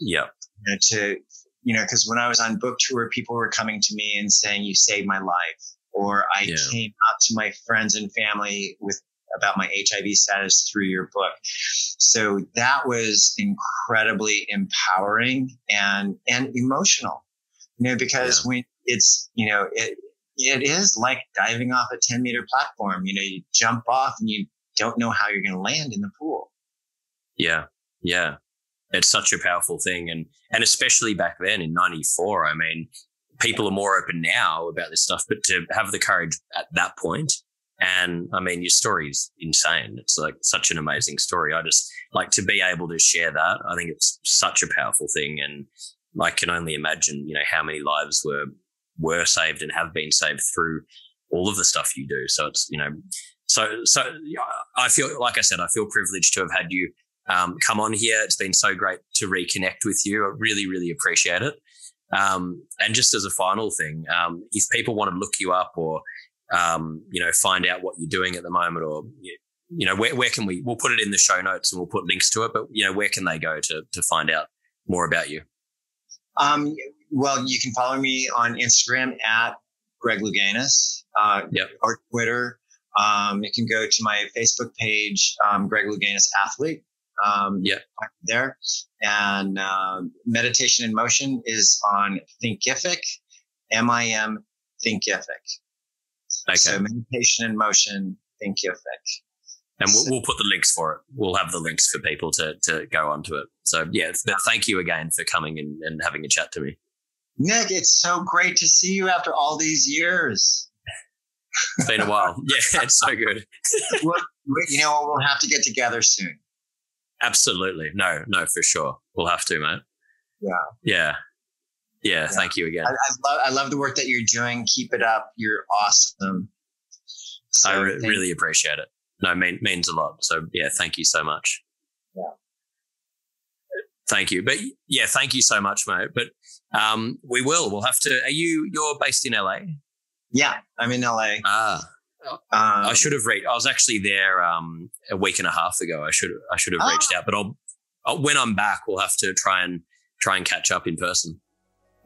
Yeah, You know, to, you know, because when I was on book tour, people were coming to me and saying, You saved my life. Or I Yeah. came out to my friends and family with about my HIV status through your book. So that was incredibly empowering and and emotional. You know, because when it's, you know, it it is like diving off a 10 meter platform. You know, you jump off and you don't know how you're going to land in the pool. yeah, yeah. It's such a powerful thing, and and especially back then in '94. I mean, people are more open now about this stuff, but to have the courage at that point, and I mean, your story is insane. It's like such an amazing story. I just like to be able to share that. I think it's such a powerful thing, and I can only imagine, you know, how many lives were were saved and have been saved through all of the stuff you do. So it's you know, so so I feel like I said, I feel privileged to have had you um, come on here. It's been so great to reconnect with you. I really really appreciate it. Um, and just as a final thing, um, if people want to look you up or um, you know find out what you're doing at the moment, or you you know where where can we? We'll put it in the show notes and we'll put links to it. But you know where can they go to to find out more about you? Um, well, you can follow me on Instagram at Greg Louganis, uh, Yep. or Twitter. Um, you can go to my Facebook page, um, Greg Louganis Athlete. Um, Yep. there. And um, meditation in motion is on Thinkific, M-I-M Thinkific. Okay. So meditation in motion, Thinkific. and we'll, we'll put the links for it. We'll have the links for people to to go onto it. So yeah, but thank you again for coming and, and having a chat to me. Nick, it's so great to see you after all these years. It's been a while. Yeah, it's so good. well, you know, we'll have to get together soon. Absolutely. No, no, for sure. We'll have to, mate. Yeah. Yeah. Yeah. yeah. Thank you again. I, I, love, I love the work that you're doing. Keep it up. You're awesome. So I re- really appreciate it. No, mean, means a lot. So yeah, thank you so much. Yeah. Thank you. But yeah, thank you so much, mate. But um, we will. We'll have to. Are you? You're based in LA. Yeah, I'm in LA. Ah. Um, I should have reached. I was actually there um, a week and a half ago. I should I should have oh. reached out, but I'll, I'll, when I'm back, we'll have to try and try and catch up in person.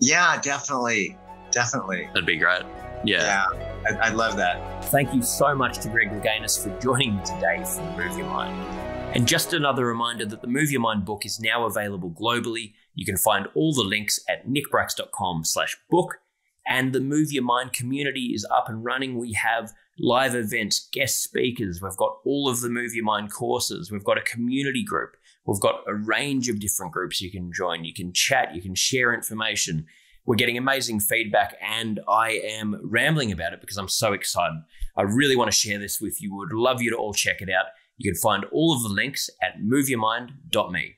Yeah, definitely, definitely. That'd be great. Yeah, yeah, I, I love that. Thank you so much to Greg Louganis for joining me today for Move Your Mind. And just another reminder that the Move Your Mind book is now available globally. You can find all the links at nickbracks.com slash book. And the Move Your Mind community is up and running. We have live events, guest speakers. We've got all of the Move Your Mind courses. We've got a community group. We've got a range of different groups you can join. You can chat, you can share information. We're getting amazing feedback, and I am rambling about it because I'm so excited. I really want to share this with you. Would love you to all check it out. You can find all of the links at moveyourmind.me.